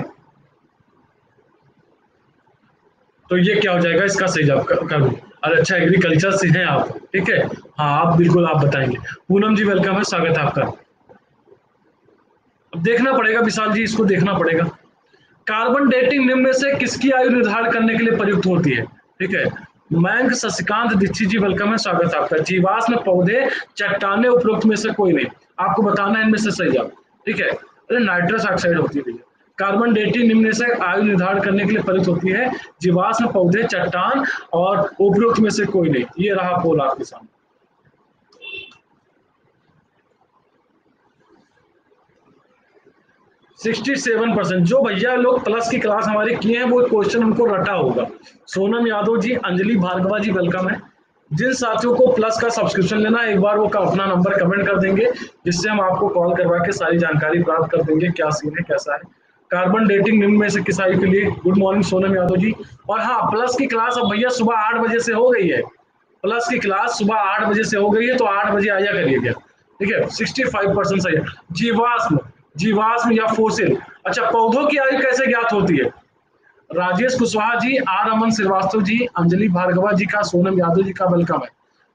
तो ये क्या हो जाएगा? इसका सही जवाब कर अरे अच्छा एग्रीकल्चर से हैं आप। ठीक है? हाँ आप बिल्कुल आप बताएँगे। पूनम जी वेलकम है। स्वागत है आपका। अब देखना पड़ेगा विशाल जी, इसको देखना पड़ेगा। कार्बन डेटिंग निम्न में से किसकी आयु निर्धारण करने के लिए प्रयुक्त होती है? ठीक है? मयंक शशिकांत दीक्षित जी वेलकम है, स्वागत आपका। जीवाश्म पौधे चट्टाने उपरोक्त में से कोई नहीं। आपको बताना है, इनमें से सही जवाब ठीक है? अरे नाइट्रस ऑक्साइड होती है कार्बन डेटिंग निम्न से आयु निर्धारण करने के लिए प्रयुक्त होती है जीवाश्म पौधे, चट्टान और उपरोक्त में से कोई नहीं। ये रहा पोल आपके सामने। 67 परसेंट। जो भैया लोग प्लस की क्लास हमारे किए हैं, वो क्वेश्चन उनको रटा होगा। सोनम यादव जी, अंजलि भार्गवा जी वेलकम है। जिन साथियों को प्लस का सब्सक्रिप्शन लेना एक बार वो का अपना नंबर कमेंट कर देंगे, जिससे हम आपको कॉल करवा के सारी जानकारी प्राप्त कर देंगे, क्या सीन है, कैसा है। कार्बन डेटिंग निम्न में से किस आयु के लिए गुड मॉर्निंग सोनम यादव जी। और हाँ प्लस की क्लास अब भैया सुबह आठ बजे से हो गई है। प्लस की क्लास सुबह आठ बजे से हो गई है तो आठ बजे आया करिए ठीक है सिक्सटी फाइव परसेंट सही है। जीवाश्म जीवाश्म या फोसिल। अच्छा पौधों की आयु कैसे ज्ञात होती है? राजेश कुशवाहा जी, आर अमन श्रीवास्तव जी, अंजलि भार्गवा जी का, सोनम यादव जी का वेलकम है।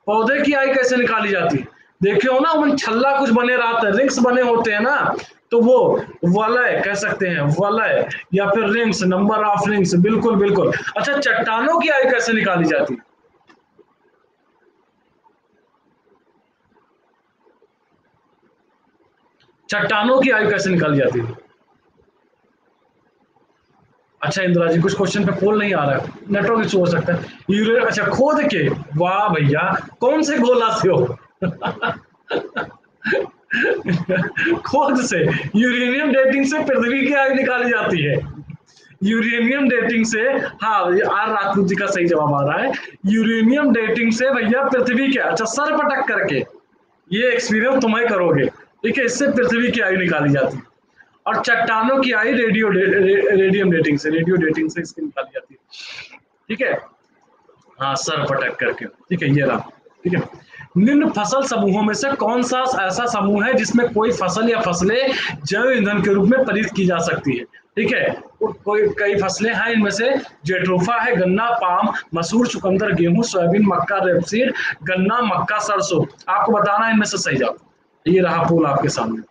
पौधे की आयु कैसे निकाली जाती है? देखे हो ना छल्ला कुछ बने रहते हैं रिंग्स बने होते हैं ना तो वो वलय कह सकते हैं, वलय, या फिर रिंग्स नंबर ऑफ़ रिंग्स, बिल्कुल बिल्कुल। अच्छा चट्टानों की आयु कैसे निकाली जाती है? चट्टानों की आयु कैसे निकाली जाती है? अच्छा इंदिरा जी, कुछ क्वेश्चन पे पोल नहीं आ रहा है। नेटवर्क इशू हो सकता है। यूरे अच्छा खोद के। वाह भैया, कौन से गोला से हो? खोद से। यूरेनियम डेटिंग से पृथ्वी की आयु निकाली जाती है। यूरेनियम डेटिंग से हाँ आर राजपूत जी का सही जवाब आ रहा है। यूरेनियम डेटिंग से भैया पृथ्वी के अच्छा सर पटक करके। ये एक्सपीरियंस तुम्हें करोगे। ठीक है इससे पृथ्वी की आयु निकाली जाती है। और चट्टानों की आयु रेडियो रे, रेडियम डेटिंग से रेडियो डेटिंग से इसकी निकाली जाती है। ठीक है? हाँ सर पटक करके। ठीक है ये रहा। ठीक है? निम्न फ़सल समूहों में से कौन सा ऐसा समूह है जिसमें कोई फ़सल या फ़सलें जैव ईंधन के रूप में प्रयुक्त की जा सकती है? ठीक है? कोई कई फ़सलें हैं इनमें से जेट्रोफा है गन्ना पाम मसूर चुकंदर गेहूँ सोयाबीन मक्का रेपसीड गन्ना मक्का सरसों। आपको बताना इनमें से सही जवाब। ये रहा पोल आपके सामने।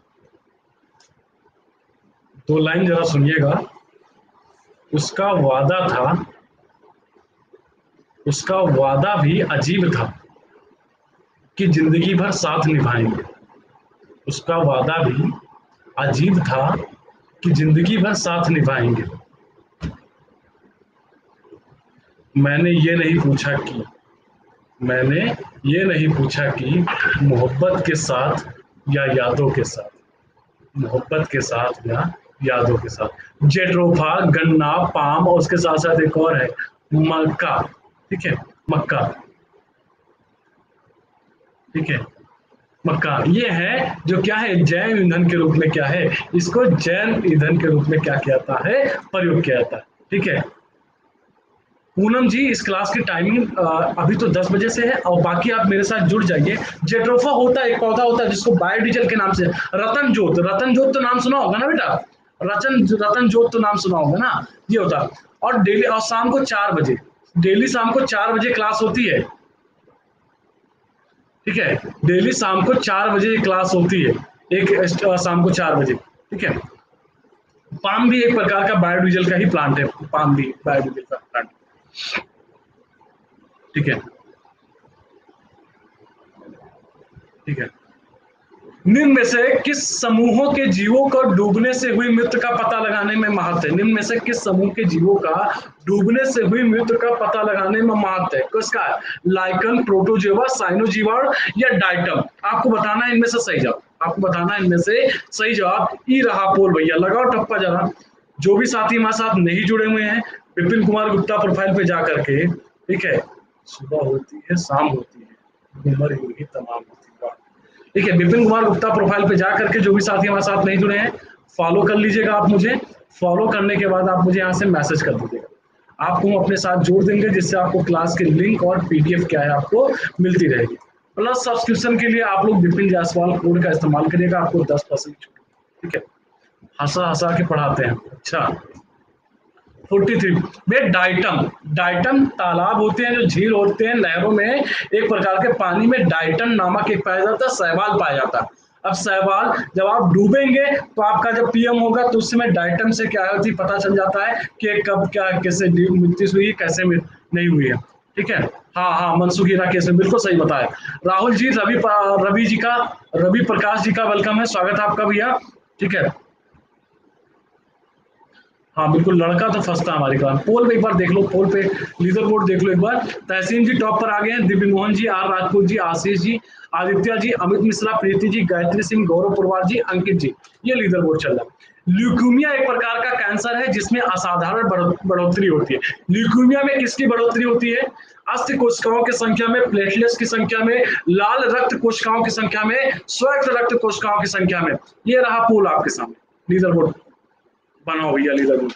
दो लाइन जरा सुनिएगा। उसका वादा था, उसका वादा भी अजीब था कि ज़िंदगी भर साथ निभाएँगे। उसका वादा भी अजीब था कि ज़िंदगी भर साथ निभाएँगे। मैंने ये नहीं पूछा कि, मैंने ये नहीं पूछा कि मोहब्बत के साथ या यादों के साथ, मोहब्बत के साथ या यादों के साथ। जेट्रोफा, गन्ना, पाम और उसके साथ साथ एक और है, मक्का। ठीक है? मक्का। ठीक है? मक्का। ये है जो क्या है? जैन ईंधन के रूप में क्या है? इसको जैन ईंधन के रूप में क्या किया जाता है? प्रयोग किया जाता है। ठीक है? पूनम जी, इस क्लास की टाइमिंग अभी तो 10 बजे से है और बाकी आप मेरे साथ जुड़ जाइए। जेट्रोफा होता है, एक पौधा होता है जिसको बायोडीजल के नाम से। रतन जोत रतन जोत तो नाम सुना होगा ना बेटा? रतन रतन जोत तो नाम सुना होगा ना? ये होता। और डेली, और शाम को चार बजे। डेली शाम को चार बजे क्लास होती है। ठीक है? डेली शाम को चार बजे क्लास होती है। एक शाम को चार बजे। ठीक है? पाम भी एक प्रकार का बायोडीजल का ही प्लांट है। पाम भी बायोडीजल का प्लांट ठीक है। ठीक है। निम्न में से किस समूहों के जीवों को डूबने से हुई मृत्यु का पता लगाने में महत्व है? निम्न में से किस समूह के जीवों का डूबने से हुई मृत्यु का पता लगाने में महत्व है? किसका लाइकन, प्रोटोजेवा, साइनोजीवा या डाइटम? आपको बताना है, इनमें से सही जवाब। आपको बताना इनमें से सही जवाब। ई रहा पोल भैया। लगाओ, टप्पा जरा। जो भी साथी हमारे साथ नहीं जुड़े हुए हैं विपिन कुमार गुप्ता प्रोफ़ाइल पे जा करके, ठीक है, सुबह होती है, शाम होती है उम्र ही तमाम होती है। ठीक है, विपिन कुमार गुप्ता प्रोफ़ाइल पे जा करके जो भी साथी हमारे साथ नहीं जुड़े हैं फॉलो कर लीजिएगा आप मुझे। फॉलो करने के बाद आप मुझे यहाँ से मैसेज कर दीजिएगा। आपको हम अपने साथ जोड़ देंगे, जिससे आपको क्लास के लिंक और पीडीएफ क्या है आपको मिलती रहेगी। प्लस सब्सक्रिप्शन के लिए आप लोग विपिन जायसवाल कोड का इस्तेमाल करिएगा, आपको दस परसेंट छूट ठीक है? हंसा हंसा के पढ़ाते हैं। अच्छा। फोर्टी थ्री भैया डाइटम डाइटम तालाब होते हैं, जो झील होते हैं, नहरों में एक प्रकार के पानी में डाइटन नामक एक पाया जाता है सहवाल पाया जाता। है अब सहवाल जब आप डूबेंगे तो आपका जब पीएम होगा तो उस समय डाइटम से क्या होती, पता चल जाता है कि कब क्या, कैसे मृत्यु हुई, कैसे नहीं हुई है। ठीक है? हाँ हाँ मनसुख हीरा केस में बिल्कुल सही बताया। राहुल जी, रवि रवि जी का, रवि प्रकाश जी का वेलकम है। स्वागत है आपका भैया। ठीक है? हाँ बिल्कुल, लड़का तो फंसता हमारी क्लास पोल पे एक बार देख लो, पोल पे लीडर बोर्ड देख लो एक बार। तहसीन जी टॉप पर आ गए हैं, दिव्य मोहन जी, आर राजपूत जी, आशीष जी, आदित्य जी, अमित मिश्रा, प्रीति जी, गायत्री सिंह, गौरव पुरवार जी, अंकित जी। ये लीडर बोर्ड चल रहा है। ल्यूक्यूमिया एक प्रकार का कैंसर है, जिसमें असाधारण बढ़ोतरी होती है। ल्यूक्यूमिया में किसकी बढ़ोतरी होती है? अस्त कोशिकाओं की संख्या में प्लेटलेट्स की संख्या में, लाल रक्त कोशिकाओं की संख्या में स्वस्थ रक्त कोशिकाओं की संख्या में। ये रहा पोल आपके सामने। लीडर बोर्ड बनाओ भैया लीला गुड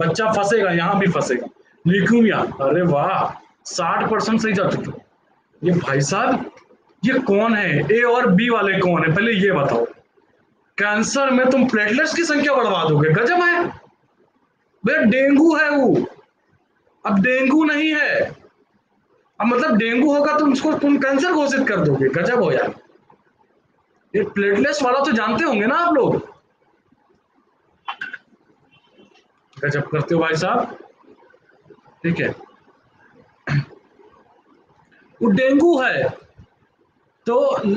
बच्चा फंसेगा, यहाँ भी फंसेगा। लिखूमिया अरे वाह, साठ परसेंट सही जा चुके ये भाई साहब, ये कौन है? ए और बी वाले कौन है? पहले ये बताओ। कैंसर में तुम प्लेटलेट्स की संख्या बढ़वा दोगे, गजब है। भैया, डेंगू है वो। अब डेंगू नहीं है। अब मतलब डेंगू होगा तुम उसको तुम कैंसर घोषित कर दोगे। गजब हो यार। ये प्लेटलेट्स वाला तो जानते होंगे ना आप लोग? गजब करते हो भाई साहब? ठीक है। वो डेंगू है तो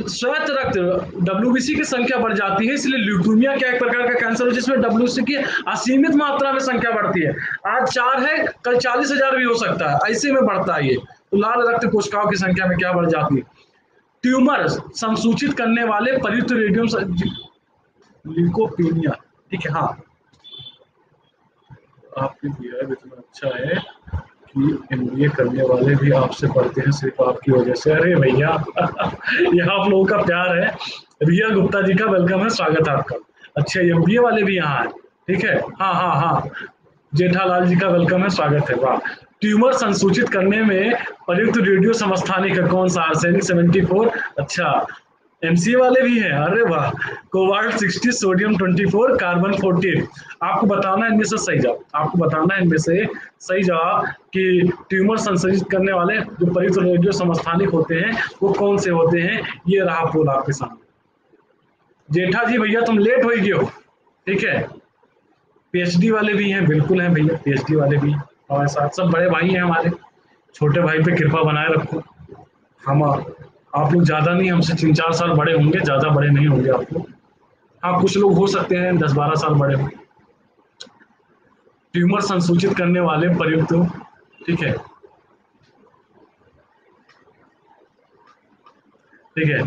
श्वेत रक्त डब्ल्यूबीसी की संख्या बढ़ जाती है, इसलिए ल्यूकोमिया क्या एक प्रकार का कैंसर है, जिसमें डब्ल्यूसी की असीमित मात्रा में संख्या बढ़ती है। आज चार है, कल चालीस हज़ार भी हो सकता है, ऐसे में बढ़ता है ये। तो लाल रक्त कोशिकाओं की संख्या में क्या बढ़ जाती है? ट्यूमर संसूचित करने वाले परियुक्त रेडियम ल्यूकोपीनिया ठीक है हाँ। दिया है इतना अच्छा है कि एमबीए करने वाले भी आपसे पढ़ते हैं सिर्फ़ आपकी वजह से। अरे भैया यह आप लोगों का प्यार है। रिया गुप्ता जी का वेलकम है, स्वागत है आपका। अच्छा एमबीए वाले भी यहाँ है, ठीक है? हाँ हाँ हाँ। जेठालाल जी का वेलकम है, स्वागत है, वाह। ट्यूमर संसूचित करने में प्रयुक्त रेडियो समस्थानिक कौन सा? Arsenic seventy four. अच्छा एमसीए वाले भी हैं। अरे वाह। कोवाल्ट 60 सोडियम 24 कार्बन 14 आपको बताना है इनमें से सही जवाब। आपको बताना है इनमें से सही जवाब कि ट्यूमर संश्लेषित करने वाले जो परित जो समस्थानिक होते हैं, वो कौन से होते हैं? ये रहा पोल आपके सामने। जेठा जी भैया, तुम लेट हो गए हो। ठीक है? पीएचडी वाले भी हैं। बिल्कुल हैं भैया पीएचडी वाले भी हमारे साथ सब बड़े भाई हैं हमारे। छोटे भाई पे कृपा बनाए रखो। हम आप लोग ज़्यादा नहीं, हमसे तीन चार साल बड़े होंगे, ज़्यादा बड़े नहीं होंगे आप लोग हाँ कुछ लोग हो सकते हैं, दस बारह साल बड़े ट्यूमर संसूचित करने वाले प्रयुक्त ठीक है? ठीक है?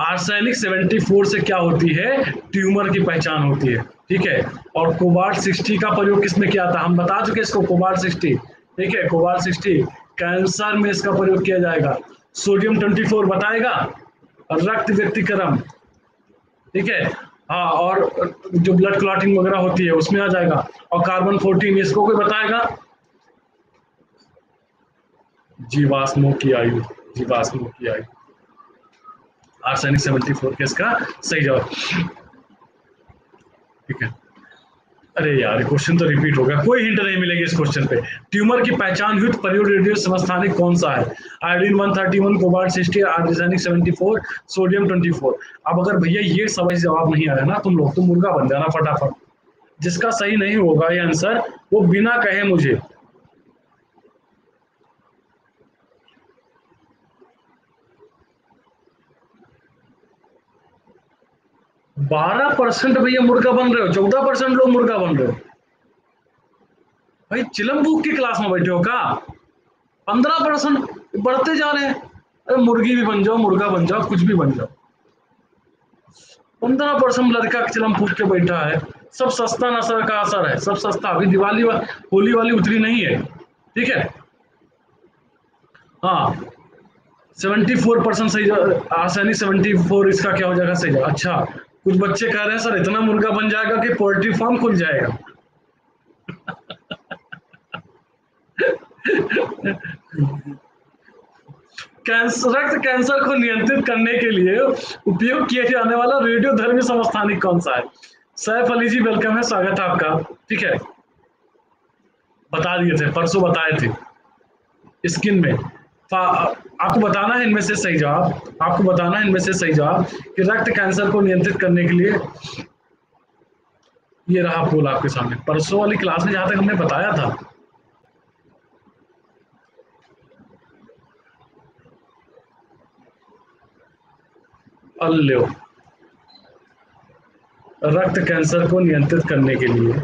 आर्सेनिक 74 से क्या होती है? ट्यूमर की पहचान होती है, ठीक है? और कोबाल्ट 60 का प्रयोग किसमें किया था? हम बता चुके इसको, कोबाल्ट 60 ठीक है, कोबाल्ट 60 कैंसर में इसका प्रयोग किया जाएगा। सोडियम 24 बताएगा रक्त व्यक्तिकरण ठीक है? हाँ और जो ब्लड क्लॉटिंग वगैरह होती है, उसमें आ जाएगा। और कार्बन 14 इसको कोई बताएगा? जीवाश्मों की आयु, जीवाश्मों की आयु। आर्सेनिक 74 के इसका सही जवाब। ठीक है? अरे यार क्वेश्चन तो रिपीट होगा कोई हिंट नहीं मिलेगी इस क्वेश्चन पे। ट्यूमर की पहचान हुई परियोड रेडियो समस्थानिक कौन सा है? आयोडीन 131 कोबाल्ट 60 आर्सेनिक 74 सोडियम 24 अब अगर भैया ये सवाल जवाब नहीं आया ना, तुम लोग तो मुर्गा बन जाना फटाफट। जिसका सही नहीं होगा ये आंसर वो बिना कहे मुझे। बारह परसेंट भैया मुर्गा बन रहे हो चौदह परसेंट लोग मुर्गा बन रहे हो। भाई चिलम्बूक की क्लास में बैठे हो का पंद्रह परसेंट बढ़ते जा रहे हैं। अरे मुर्गी भी बन जाओ मुर्गा बन जाओ कुछ भी बन जाओ। पंद्रह परसेंट लड़का चिलम पूछ के बैठा है। सब सस्ता नशा का असर है सब सस्ता। अभी दिवाली वा, होली वाली उतरी नहीं है। ठीक है? हाँ। सेवेंटी फोर परसेंट सही आसानी सेवेंटी फोर इसका क्या हो जाएगा? सही जाएगा अच्छा। कुछ बच्चे कह रहे हैं, सर, इतना मुर्गा बन जाएगा कि पोल्ट्री फार्म खुल जाएगा. कैंसर रक्त कैंसर को नियंत्रित करने के लिए उपयोग किया जाने वाला रेडियो धर्मी समस्थानिक कौन सा है? सैफ अली जी, वेलकम है, स्वागत है आपका। ठीक है? बता दिए थे, परसों बताए थे। स्किन में। आपको बताना है इनमें से सही जवाब। आपको बताना है इनमें से सही जवाब कि रक्त कैंसर को नियंत्रित करने के लिए ये रहा पोल आपके सामने। परसों वाली क्लास में जहाँ तक हमने बताया था अल्लो रक्त कैंसर को नियंत्रित करने के लिए।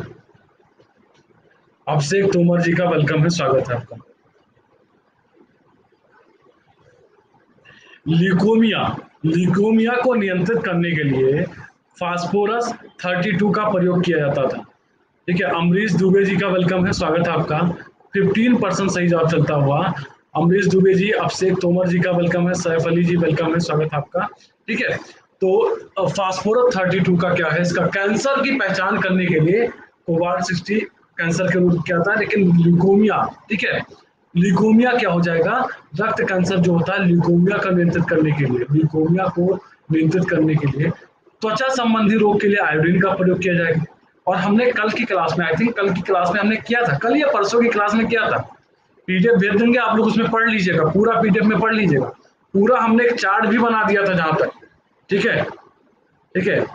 आपसे तोमर जी का वेलकम है, स्वागत है आपका। लिकोमिया। लिकोमिया को नियंत्रित करने के लिए फास्फोरस 32 का प्रयोग किया जाता था। ठीक है, अमरीश दुबे जी का वेलकम है, स्वागत है आपका। 15 परसेंट सही जवाब चलता हुआ। अमरीश दुबे जी, अभिषेक तोमर जी का वेलकम है, सैफ अली जी वेलकम है, स्वागत है आपका। ठीक है तो फास्फोरस 32 का क्या है? इसका कैंसर की पहचान करने के लिए कोबाल्ट 60 कैंसर के रूप क्या था लेकिन लिकोमिया ठीक है लिकोमिया क्या हो जाएगा? रक्त कैंसर जो होता है लिकोमिया का नियंत्रित करने के लिए लिकोमिया को नियंत्रित करने के लिए त्वचा संबंधी रोग के लिए आयोडीन का प्रयोग किया जाएगा। और हमने कल की क्लास में आई थिंक कल की क्लास में हमने किया था। कल या परसों की क्लास में किया था। पीडीएफ भेज देंगे, आप लोग उसमें पढ़ लीजिएगा। पूरा पीडीएफ में पढ़ लीजिएगा। पूरा हमने एक चार्ट भी बना दिया था जहाँ तक। ठीक है? ठीक है?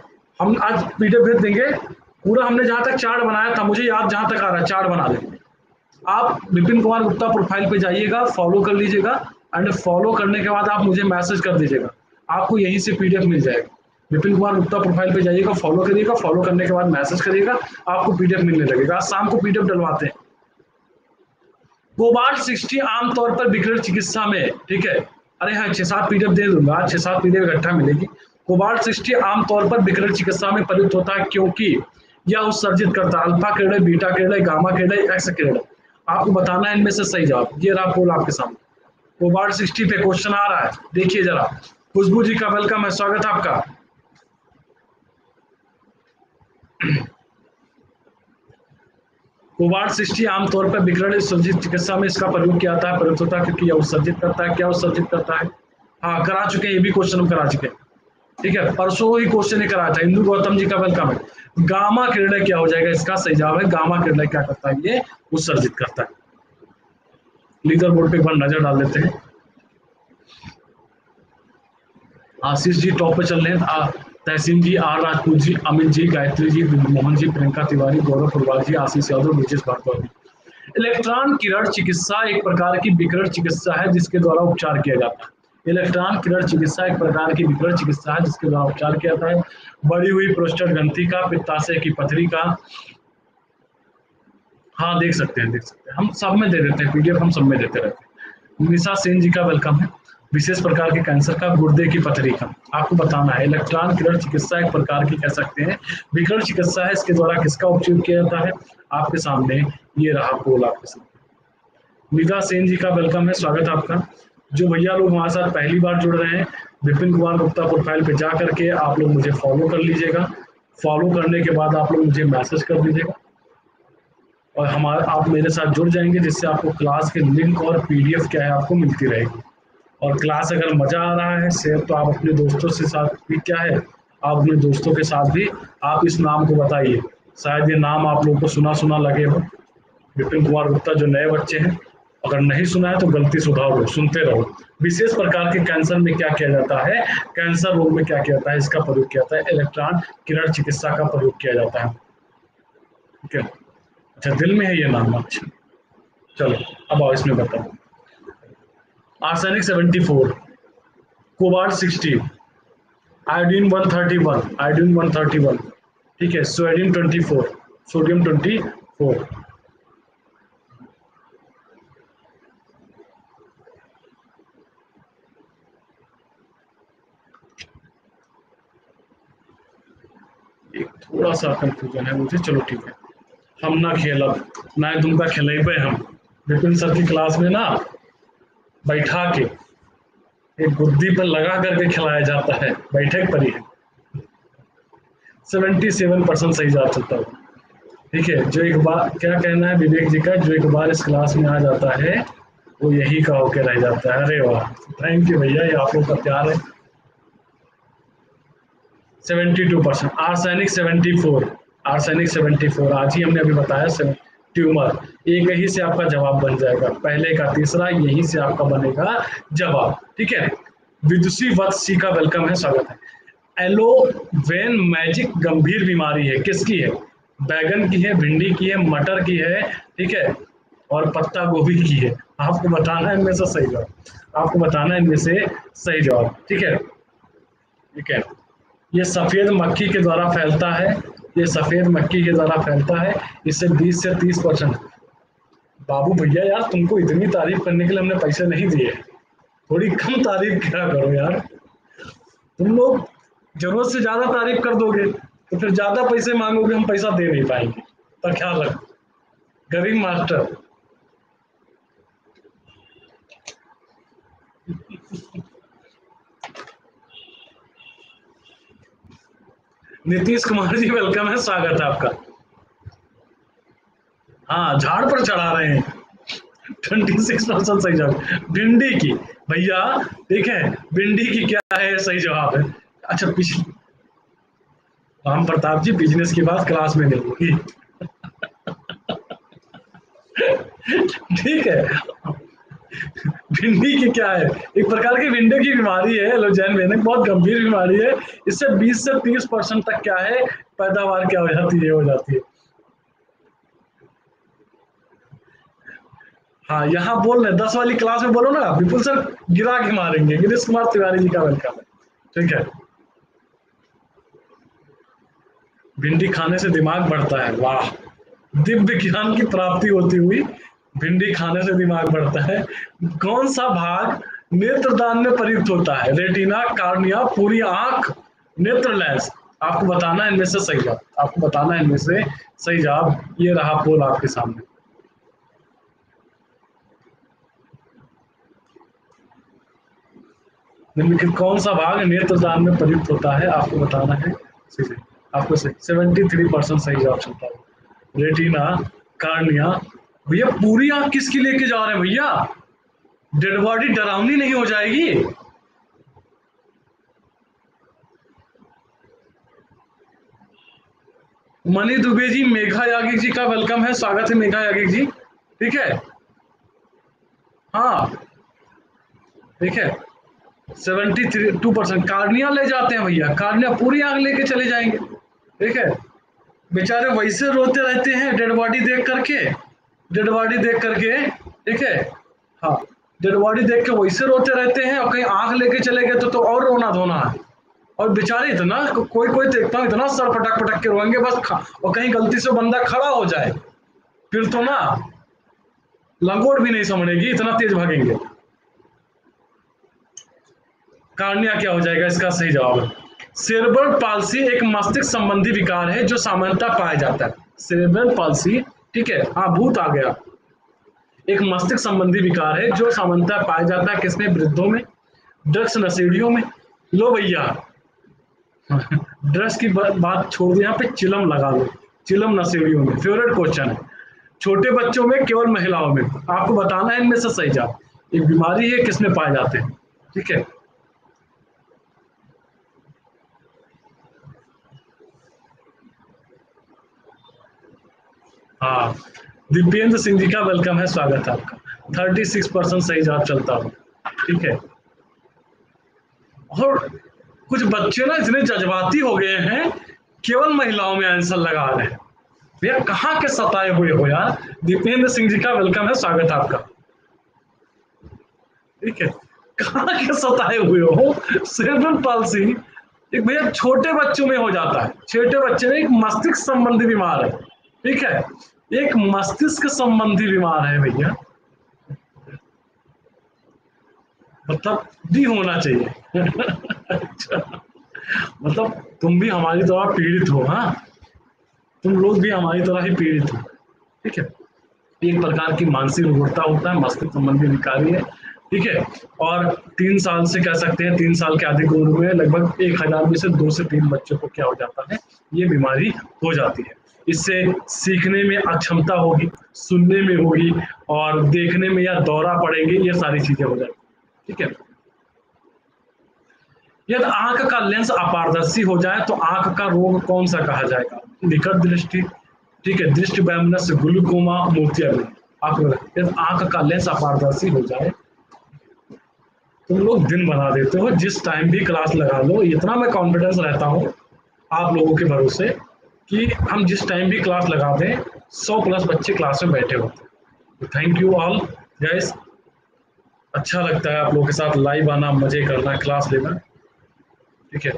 हम आज पीडीएफ भेज देंगे। पूरा हमने जहाँ तक चार्ट बनाया था, मुझे याद जहाँ तक आ रहा है चार्ट बना देंगे। आप विपिन कुमार गुप्ता प्रोफ़ाइल पे जाइएगा फॉलो कर लीजिएगा एंड फॉलो करने के बाद आप मुझे मैसेज कर दीजिएगा। आपको यहीं से पीडीएफ मिल जाएगा। विपिन कुमार गुप्ता प्रोफ़ाइल पे जाइएगा फॉलो करिएगा फॉलो करने के बाद मैसेज करिएगा, आपको पीडीएफ मिलने लगेगा। आज शाम को पीडीएफ डलवाते हैं। कोबाल्ट सिक्सटी आमतौर पर विकृत चिकित्सा में, ठीक है? अरे हाँ छह सात पीडीएफ दे दूँगा, छह सात पीडीएफ इकट्ठा मिलेगी। कोबाल्ट सिक्सटी आमतौर पर विकृत चिकित्सा में प्रयुक्त होता है क्योंकि यह उत्सर्जित करता है। अल्फ़ा किरण बीटा किरण गामा किरण एक्स किरण आपको बताना है, इनमें से सही जवाब। ये रहा पोल आपके सामने। कोबार्ड सिक्सटी पे क्वेश्चन आ रहा है। देखिए जरा। खुशबू जी का वेलकम है। स्वागत आपका। कोबार्ड सिक्सटी आमतौर पर विकरण उत्सर्जित चिकित्सा में इसका प्रयोग किया जाता है प्रयुक्त होता है क्योंकि यह उत्सर्जित करता है। क्या उत्सर्जित करता है? हाँ करा चुके हैं, ये भी क्वेश्चन हम करा चुके हैं। ठीक है, परसों ही क्वेश्चन ही कराया था, इंदु गौतम जी का वेलकम है। गामा किरण क्या हो जाएगा, इसका सही जवाब है, गामा किरण क्या करता है, ये उत्सर्जित करता है। लीडर बोर्ड पे एक बार नज़र डाल देते हैं। आशीष जी टॉप पे चल रहे हैं तहसीन जी, आर राजपूत जी, अमित जी, गायत्री जी मोहन जी, प्रियंका तिवारी, गौरव फुलवाल जी, आशीष यादव, ब्रिजेश भार्गव। इलेक्ट्रॉन किरण चिकित्सा एक प्रकार की विकरण चिकित्सा है, जिसके द्वारा उपचार किया जाता है। इलेक्ट्रॉन किरण चिकित्सा एक प्रकार की विकरण चिकित्सा है, जिसके द्वारा उपचार किया जाता है। बढ़ी हुई प्रोस्टेट ग्रंथि का, पित्ताशय की पथरी का। हाँ देख सकते हैं, देख सकते हैं। हम सब में दे देते हैं, पीडीएफ हम सब में देते रहते हैं। निशा सेन जी का वेलकम है। विशेष प्रकार के कैंसर का, गुर्दे की पथरी का। आपको बताना है, इलेक्ट्रॉन किरण चिकित्सा एक प्रकार की कह सकते हैं। विकरण चिकित्सा है, इसके द्वारा किसका उपयोग किया जाता है? आपके सामने ये रहा पोल आपके सामने। निदा सेन जी का वेलकम है, स्वागत आपका। जो भैया लोग हमारे साथ पहली बार जुड़ रहे हैं, विपिन कुमार गुप्ता प्रोफ़ाइल पे जा करके आप लोग मुझे फॉलो कर लीजिएगा। फॉलो करने के बाद आप लोग मुझे मैसेज कर दीजिएगा। और हमारा, आप मेरे साथ जुड़ जाएँगे, जिससे आपको क्लास के लिंक और पीडीएफ क्या है आपको मिलती रहेगी। और क्लास अगर मज़ा आ रहा है शेयर तो आप अपने दोस्तों से साथ भी क्या है, आप अपने दोस्तों के साथ भी आप इस नाम को बताइए। शायद ये नाम आप लोगों को सुना सुना लगे हो। विपिन कुमार गुप्ता जो नए बच्चे हैं अगर नहीं सुना है तो गलती सुधारो सुनते रहो। विशेष प्रकार के कैंसर में क्या किया जाता है? कैंसर रोग में क्या किया जाता है? इसका प्रयोग किया जाता है। इलेक्ट्रॉन किरण चिकित्सा का प्रयोग किया जाता है। ठीक है? अच्छा दिल में है ये नाम अच्छा। चलो, अब आओ, इसमें बताओ। आर्सेनिक 74 कोबाल्ट 60 आयोडीन 131 आयोडीन 131 ठीक है, सोडियम 24 सोडियम 24 एक थोड़ा सा कंफ्यूजन है मुझे चलो ठीक है। हम ना खेलब ना तुमका खेलेबे हम। विपिन सर की क्लास में ना बैठा के एक गुद्दी पर लगा करके खिलाया जाता है। बैठक पर ही सेवेंटी सेवन परसेंट सही जा चुका है। ठीक है, जो एक बार क्या कहना है विवेक जी का, जो एक बार इस क्लास में आ जाता है, वो यही का होके रह जाता है। अरे वाह। थैंक यू भैया, ये आप लोग का प्यार है। Seventy two percent. Arsenic seventy four. Arsenic seventy four. आज ही हमने अभी बताया ट्यूमर। एक ही से आपका जवाब बन जाएगा। पहले का, तीसरा, यही से आपका बनेगा जवाब। ठीक है? विदुषी वत्सी का वेलकम है, स्वागत है। एलोवेन मैजिक गंभीर बीमारी है। किसकी है? बैगन की है, भिंडी की है, मटर की है, ठीक है? और पत्ता गोभी की है। आपको बताना है इनमें से सही जवाब। आपको बताना है इनमें से सही जवाब। ठीक है? ठीक है। ये सफ़ेद मक्खी के द्वारा फैलता है, ये सफ़ेद मक्खी के द्वारा फैलता है इससे 20 से 30 परसेंट। बाबू भैया, यार, तुमको इतनी तारीफ़ करने के लिए हमने पैसे नहीं दिए। थोड़ी कम तारीफ़ क्या करो यार? तुम लोग ज़रूरत से ज़्यादा तारीफ़ कर दोगे तो फिर ज़्यादा पैसे मांगोगे, हम पैसा दे नहीं पाएँगे। तो ख्याल रख गरीब मास्टर। नीतीश कुमार जी वेलकम है, स्वागत है आपका। हाँ झाड़ पर चढ़ा रहे हैं। ट्वेंटी सिक्स परसेंट सही जवाब। भिंडी की। भैया है भिंडी की क्या है, सही जवाब है। अच्छा पिछले राम प्रताप जी बिज़नेस की बात क्लास में नहीं ठीक है। भिंडी की क्या है? एक प्रकार की भिंडी की बीमारी है लोजैन वेनक बहुत गंभीर बीमारी है। इससे 20 से 30 परसेंट तक क्या है, पैदावार क्या हो जाती है हो जाती है। हाँ यहाँ बोल रहे दस वाली क्लास में बोलो ना, विपुल सर गिरा के मारेंगे, गिरीश कुमार तिवारी जी का वेलकम है। ठीक है? भिंडी खाने से दिमाग बढ़ता है, वाह। दिव्य ज्ञान की प्राप्ति होती हुई भिंडी खाने से दिमाग बढ़ता है। कौन सा भाग नेत्रदान में प्रयुक्त होता है? रेटिना, कार्निया, पूरी आँख, नेत्र लेंस। आपको बताना इनमें से सही जवाब आपको बताना इनमें से सही जवाब। ये रहा पोल आपके सामने। निम्नलिखित कौन सा भाग नेत्रदान में प्रयुक्त होता है? आपको बताना है। सही आपको सही सेवेंटी थ्री परसेंट सही जवाब चलता है। रेटिना, कार्निया भैया, पूरी आँख किसकी लेके जा रहे हैं भैया? डेड बॉडी डरावनी नहीं हो जाएगी? मनी दुबे जी, मेघा यागिक जी का वेलकम है, स्वागत है मेघा यागिक जी। ठीक है? हाँ। ठीक है? Seventy three two percent cornea ले जाते हैं भैया। कार्निया पूरी आग लेके चले जाएँगे। ठीक है? बेचारे वैसे रोते रहते हैं डेड बॉडी देख करके। डेड बॉडी देख करके ठीक है? हाँ डेड बॉडी देख के वैसे रोते रहते हैं और कहीं आँख लेके चले गए तो, तो और रोना धोना है। और बेचारे इतना को, कोई कोई देखता हूँ इतना सर पटक पटक के रोएँगे बस और कहीं गलती से बंदा खड़ा हो जाए फिर तो ना लंगोट भी नहीं समझेगी इतना तेज भागेंगे। कार्निया क्या हो जाएगा इसका सही जवाब है। सेरेब्रल पालसी एक मस्तिष्क संबंधी विकार है जो सामान्यतः पाया जाता है। सेरेब्रल पालसी ठीक है? हाँ भूत आ गया। एक मस्तिष्क संबंधी विकार है, जो सामान्यतः पाया जाता है किसमें? वृद्धों में, ड्रग्स नशेड़ियों में। लो भैया। ड्रग्स की बात छोड़ दो, यहाँ पे चिलम लगा दो। चिलम नशेड़ियों में, फेवरेट क्वेश्चन है। छोटे बच्चों में, केवल महिलाओं में। आपको बताना है इनमें से सही जवाब। एक बीमारी है, किसमें पाए जाते हैं? ठीक है? हाँ। दिव्येंद्र सिंह जी का वेलकम है, स्वागत है आपका। थर्टी सिक्स परसेंट सही जवाब चलता हूँ। ठीक है। और कुछ बच्चे ना इतने जज्बाती हो गए हैं, केवल महिलाओं में आंसर लगा रहे हैं। भैया, कहाँ के सताए हुए हो यार? दीपेंद्र सिंह जी का वेलकम है, स्वागत है आपका। ठीक है। कहाँ के सताए हुए हो? सेरेब्रल पालसी एक भैया छोटे बच्चों में हो जाता है। छोटे बच्चे में एक मस्तिष्क संबंधी बीमार है। ठीक है। एक मस्तिष्क संबंधी बीमार है भैया। मतलब भी होना चाहिए। अच्छा। मतलब तुम भी हमारी तरह पीड़ित हो हाँ? तुम लोग भी हमारी तरह ही पीड़ित हो। ठीक है? एक प्रकार की मानसिक रुग्णता होता है, मस्तिष्क संबंधी विकारी है। ठीक है? और तीन साल से कह सकते हैं, तीन साल के अधिक उम्र में लगभग एक हज़ार में से दो से तीन बच्चों को क्या हो जाता है? ये बीमारी हो जाती है। इससे सीखने में अक्षमता होगी, सुनने में होगी और देखने में या दौरा पड़ेंगे, ये सारी चीज़ें हो जाएँगी। ठीक है? यदि आँख का लेंस अपारदर्शी हो जाए तो आँख का रोग कौन सा कहा जाएगा? निकट दृष्टि। ठीक है? दृष्टि बैमनस ग्लूकोमा मोतियाबिंद आप यदि आँख का लेंस अपारदर्शी हो जाए, तुम लोग दिन बना देते हो। जिस टाइम भी क्लास लगा लो, इतना मैं कॉन्फिडेंस रहता हूँ आप लोगों के भरोसे। कि हम जिस टाइम भी क्लास लगाते हैं, सौ प्लस बच्चे क्लास में बैठे होते हैं। थैंक यू ऑल गैस अच्छा लगता है आप लोगों के साथ लाइव आना, मज़े करना क्लास लेना। ठीक है?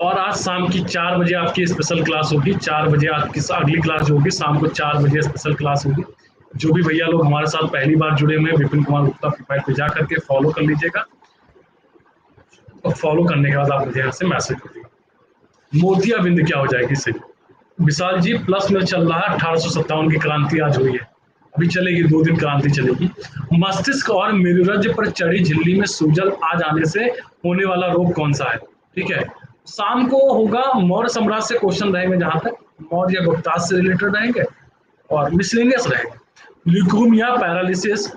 और आज शाम की चार बजे आपकी स्पेशल क्लास होगी। चार बजे आपकी अगली क्लास होगी, शाम को चार बजे स्पेशल क्लास होगी। जो भी भैया लोग हमारे साथ पहली बार जुड़े हुए हैं, विपिन कुमार गुप्ता प्रोफ़ाइल पे जा करके फॉलो कर लीजिएगा। और फॉलो करने के बाद आप मुझे यहाँ से मैसेज कर दीजिएगा मोतिया बिंद क्या हो जाएगी सही विशाल जी प्लस में चल रहा है, अठारह की क्रांति आज हुई है। अभी चलेगी, दो दिन क्रांति चलेगी। मस्तिष्क और मेरुरज पर चढ़ी झिल्ली में सूजल आ जाने से होने वाला रोग कौन सा है? ठीक है? शाम को होगा मौर्य सम्राट से क्वेश्चन रहेंगे जहाँ तक। मौर्य गुप्ता से रिलेटेड रहेंगे और मिसलिनियस रहेंगे। Leukaemia paralysis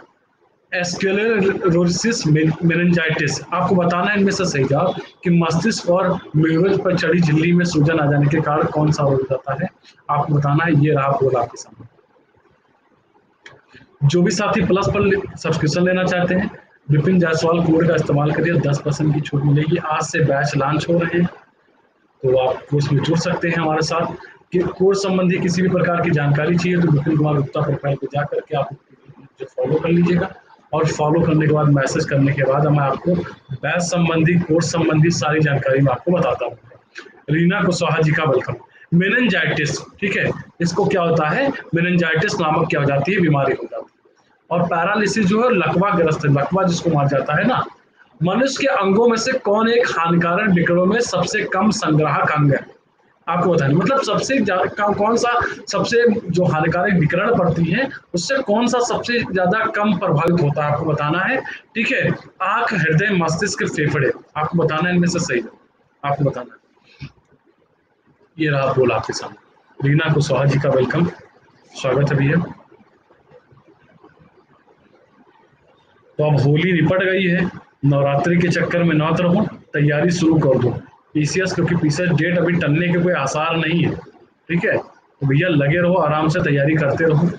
sclerosis meningitis. आपको बताना इनमें से सही जवाब कि मस्तिष्क और मेरुरज पर चढ़ी झिल्ली में सूजन आ जाने के कारण कौन सा रोग जाता है? आपको बताना है, ये रहा बोला आपके सामने। जो भी साथी प्लस पर सब्सक्रिप्शन लेना चाहते हैं, विपिन जायसवाल कोड का इस्तेमाल करिए, दस परसेंट की छूट मिलेगी। आज से बैच लॉन्च हो रहे हैं तो आप कोर्स में जुड़ सकते हैं हमारे साथ। कि कोर्स संबंधी किसी भी प्रकार की जानकारी चाहिए तो विपिन कुमार गुप्ता प्रोफ़ाइल पर जाकर करके आप फॉलो कर लीजिएगा। और फॉलो करने के बाद मैसेज करने के बाद मैं आपको बैच संबंधी कोर्स संबंधी सारी जानकारी मैं आपको बताता हूँ। रीना कुशवाहा जी का वेलकम मेनेंजाइटिस ठीक है? इसको क्या होता है? मेनेंजाइटिस नामक क्या हो जाती है? बीमारी हो जाती है। और पैरालिसिस जो है लकवा ग्रस्त है। लकवा जिसको मार जाता है ना, मनुष्य के अंगों में से कौन एक हानिकारक विकरणों में सबसे कम संग्राहक अंग है? आपको बताएँ मतलब सबसे कौन सा सबसे जो हानिकारक विकरण पड़ती है, उससे कौन सा सबसे ज़्यादा कम प्रभावित होता है, आपको बताना है। ठीक है? आँख, हृदय, मस्तिष्क, फेफड़े। आपको बताना है, इनमें से सही आपको बताना है। ये रहा बोला आपके सामने। रीना कुशवाहा जी का वेलकम स्वागत है भैया। तो अब होली निपट गई है। नवरात्रि के चक्कर में नौत रहो। तैयारी शुरू कर दो। पीसीएस क्योंकि पीसीएस डेट अभी टलने के कोई आसार नहीं है। ठीक है? तो भैया लगे रहो, आराम से तैयारी करते रहो।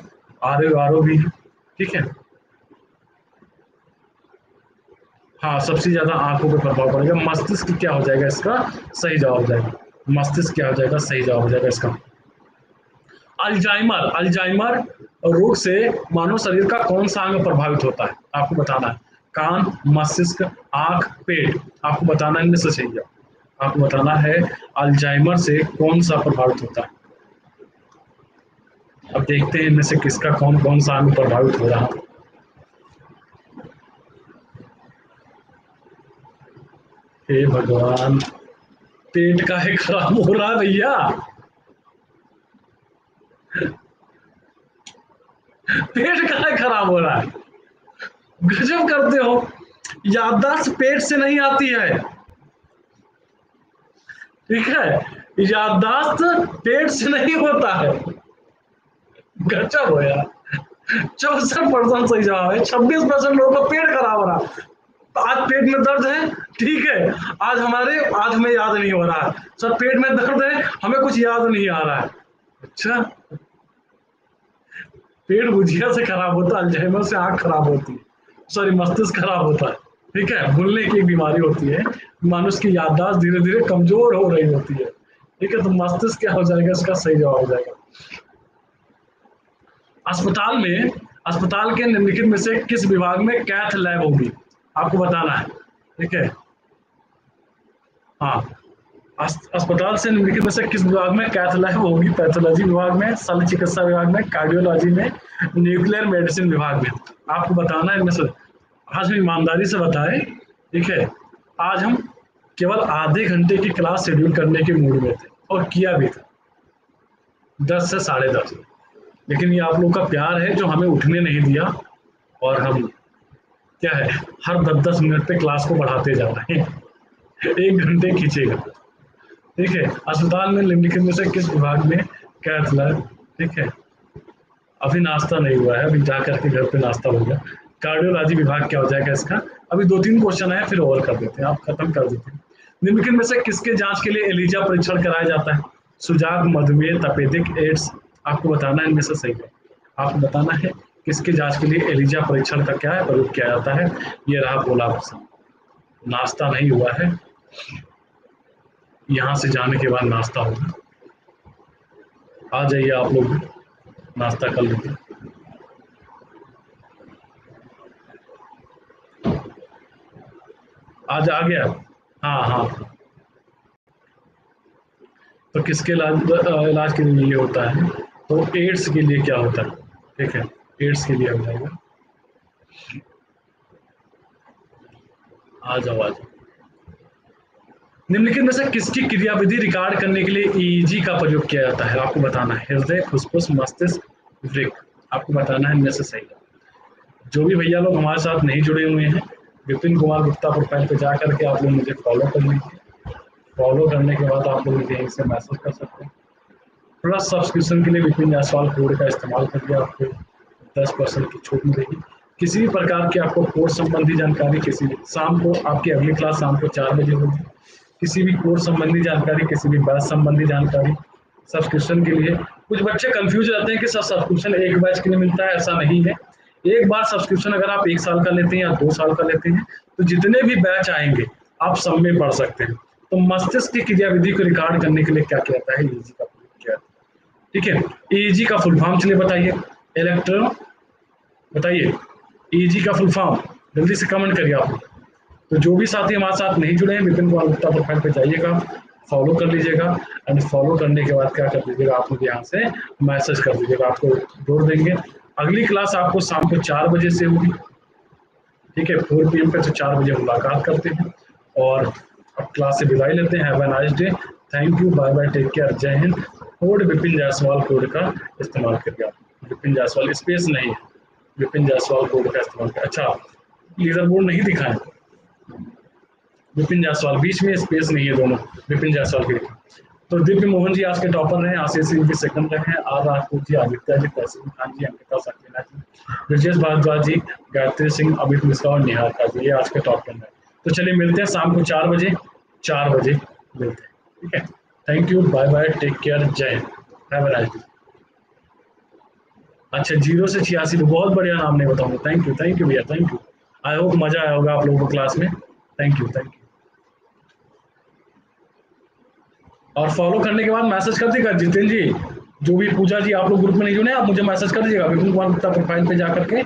आ रहे आ रहे भी। ठीक है? हाँ सबसे ज़्यादा आँखों पे प्रभाव पड़ेगा। मस्तिष्क क्या हो जाएगा इसका? सही जवाब हो जाएगा। मस्तिष्क क्या हो जाएगा? सही जवाब हो जाएगा इसका। अल्जाइमर अल्जाइमर रोग से मानव शरीर का कौन सा अंग प्रभावित होता है? आपको बताना है। कान, मस्तिष्क, आँख, पेट। आपको बताना इनमें से सही जवाब आपको बताना है अल्जाइमर से कौन सा प्रभावित होता है? अब देखते हैं इनमें से किसका कौन कौन सा अंग प्रभावित हो रहा है। भगवान, पेट का है खराब हो रहा भैया। पेट का है खराब हो रहा है। गजब करते हो। याददाश्त पेट से नहीं आती है। ठीक है? याददाश्त पेट से नहीं होता है। गजब हो यार। चौसठ परसेंट सही जवाब है। छब्बीस परसेंट लोगों का पेट खराब हो रहा। आज पेट में दर्द है, ठीक है। आज हमारे, आज हमें याद नहीं हो रहा। है सर, पेट में दर्द है, हमें कुछ याद नहीं आ रहा है। अच्छा? पेट बुझिया से खराब होता है, अल्जाइमर से आँख खराब होती है। सॉरी, मस्तिष्क खराब होता है। ठीक है, भूलने की बीमारी होती है, मानुष की याददाश्त धीरे धीरे कमज़ोर हो रही होती है। ठीक है तो मस्तिष्क क्या हो जाएगा, इसका सही जवाब हो जाएगा। अस्पताल में, अस्पताल के निम्नलिखित में से किस विभाग में कैथ लैब होगी? आपको बताना है। ठीक है? हाँ। अस्पताल से निम्नलिखित में से किस विभाग में कैथ लैब होगी? पैथोलॉजी विभाग में, शल्य चिकित्सा विभाग में, कार्डियोलॉजी में, न्यूक्लियर मेडिसिन विभाग में। आपको बताना है, इनमें से आज हम ईमानदारी से बताए, ठीक है? आज हम केवल आधे घंटे की क्लास शेड्यूल करने के मूड में थे और किया भी था। दस से साढ़े दस। लेकिन ये आप लोग का प्यार है जो हमें उठने नहीं दिया और हम, क्या है, हर दस दस मिनट पे क्लास को बढ़ाते जा रहे हैं। एक घंटे खींचेगा। ठीक है? अस्पताल में, निम्नलिखित में से किस विभाग में कैथ लैब ठीक है? अभी नाश्ता नहीं हुआ है, अभी जा करके घर पे नाश्ता होगा कार्डियोलॉजी विभाग क्या हो जाएगा इसका? अभी दो तीन क्वेश्चन है फिर ओवर कर देते हैं। आप खत्म कर देते हैं। निम्नलिखित में से किसके जाँच के लिए एलिजा परीक्षण कराया जाता है? सुजाग, मधुमेह, तपेदिक, एड्स। आपको बताना है, इनमें से सही है। आपको बताना है, किसके जाँच के लिए एलिजा परीक्षण का क्या है, प्रयोग किया जाता है? ये रहा बोला नाश्ता नहीं हुआ है। यहाँ से जाने के बाद नाश्ता होगा। आ जाइए आप लोग। नाश्ता कर लीजिए आज आ गया। हाँ हाँ। तो किसके इलाज इलाज के लिए होता है? तो एड्स के लिए क्या होता है? ठीक है, एड्स के लिए हो जाएगा। आ जाओ, आ निम्नलिखित में से किसकी क्रियाविधि रिकॉर्ड करने के लिए ईजी का प्रयोग किया जाता है? आपको बताना है, हृदय, फुसफुस, मस्तिष्क आपको बताना है, इनमें से सही। जो भी भैया लोग हमारे साथ नहीं जुड़े हुए हैं विपिन कुमार गुप्ता प्रोफ़ाइल पे जा करके आप लोग मुझे फॉलो कर लीजिए फॉलो करने के बाद आप लोग मुझे यहीं से मैसेज कर सकते हैं। प्लस सब्सक्रिप्शन के लिए विपिन जायसवाल कोड का इस्तेमाल करके आपको दस परसेंट की छूट मिलेगी। किसी भी प्रकार की आपको कोर्स संबंधी जानकारी किसी भी शाम को आपकी अगली क्लास शाम को चार बजे होगी। किसी भी कोर्स संबंधी जानकारी, किसी भी बैच संबंधी जानकारी सब्सक्रिप्शन के लिए। कुछ बच्चे कंफ्यूज रहते हैं कि सर सब्सक्रिप्शन एक बैच के लिए मिलता है, ऐसा नहीं है। एक बार सब्सक्रिप्शन अगर आप एक साल का लेते हैं या दो साल का लेते हैं तो जितने भी बैच आएँगे, आप सब में पढ़ सकते हैं। तो मस्तिष्क की क्रियाविधि को रिकॉर्ड करने के लिए क्या किया जाता है? ईजी का क्या ठीक है? ईजी का फुल फॉर्म चलिए बताइए। इलेक्ट्रो बताइए। ईजी का फुल फॉर्म जल्दी से कमेंट करिए आप। तो जो भी साथी हमारे साथ नहीं जुड़े हैं, विपिन कुमार गुप्ता प्रोफ़ाइल पर जाइएगा फॉलो कर लीजिएगा एंड फॉलो करने के बाद क्या कर दीजिएगा, आप मुझे यहाँ से मैसेज कर दीजिएगा, आपको जोड़ देंगे। अगली क्लास आपको शाम को चार बजे से होगी। ठीक है, फोर पी एम पे तो चार बजे मुलाकात करते हैं और अब क्लास से विदाई लेते हैं। Have nice day thank you bye bye take care Jai Hind code Vipin Jaiswal code का इस्तेमाल करिए आप विपिन जायसवाल स्पेस नहीं है। विपिन जायसवाल कोड का इस्तेमाल करिए अच्छा लीडर बोर्ड नहीं दिखाएँ विपिन जायसवाल बीच में स्पेस नहीं है दोनों। विपिन जायसवाल के तो दिव्य मोहन जी आज के टॉपर रहे आशीष सिंह जी सेकंड रहे आर राजपूत जी, आदित्य जी तहसीन खान जी, अंकिता सक्सेना जी, ब्रजेश भारद्वाज जी, गायत्री सिंह, अमित मिश्रा और निहार का जी, ये आज के टॉप टेन है। तो चलिए मिलते हैं शाम को चार बजे चार बजे मिलते हैं, ठीक है? Thank you bye bye take care Jai have a nice अच्छा ज़ीरो से छियासी बहुत बढ़िया नाम नहीं बताऊँगा। थैंक यू थैंक यू भैया थैंक यू आई होप मज़ा आया होगा आप लोगों को क्लास में। थैंक यू थैंक यू और फॉलो करने के बाद मैसेज कर देगा जितेंद्र जी, जो भी पूजा जी आप लोग ग्रुप में नहीं जुड़े, आप मुझे मैसेज कर दीजिएगा। विपिन कुमार गुप्ता प्रोफ़ाइल पे जा करके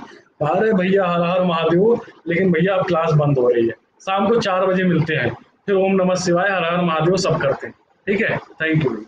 अरे भैया, हर हर महादेव, लेकिन भैया, अब क्लास बंद हो रही है। शाम को चार बजे मिलते हैं। फिर ओम नमः शिवाय, हर हर महादेव, सब करते हैं। ठीक है? Thank you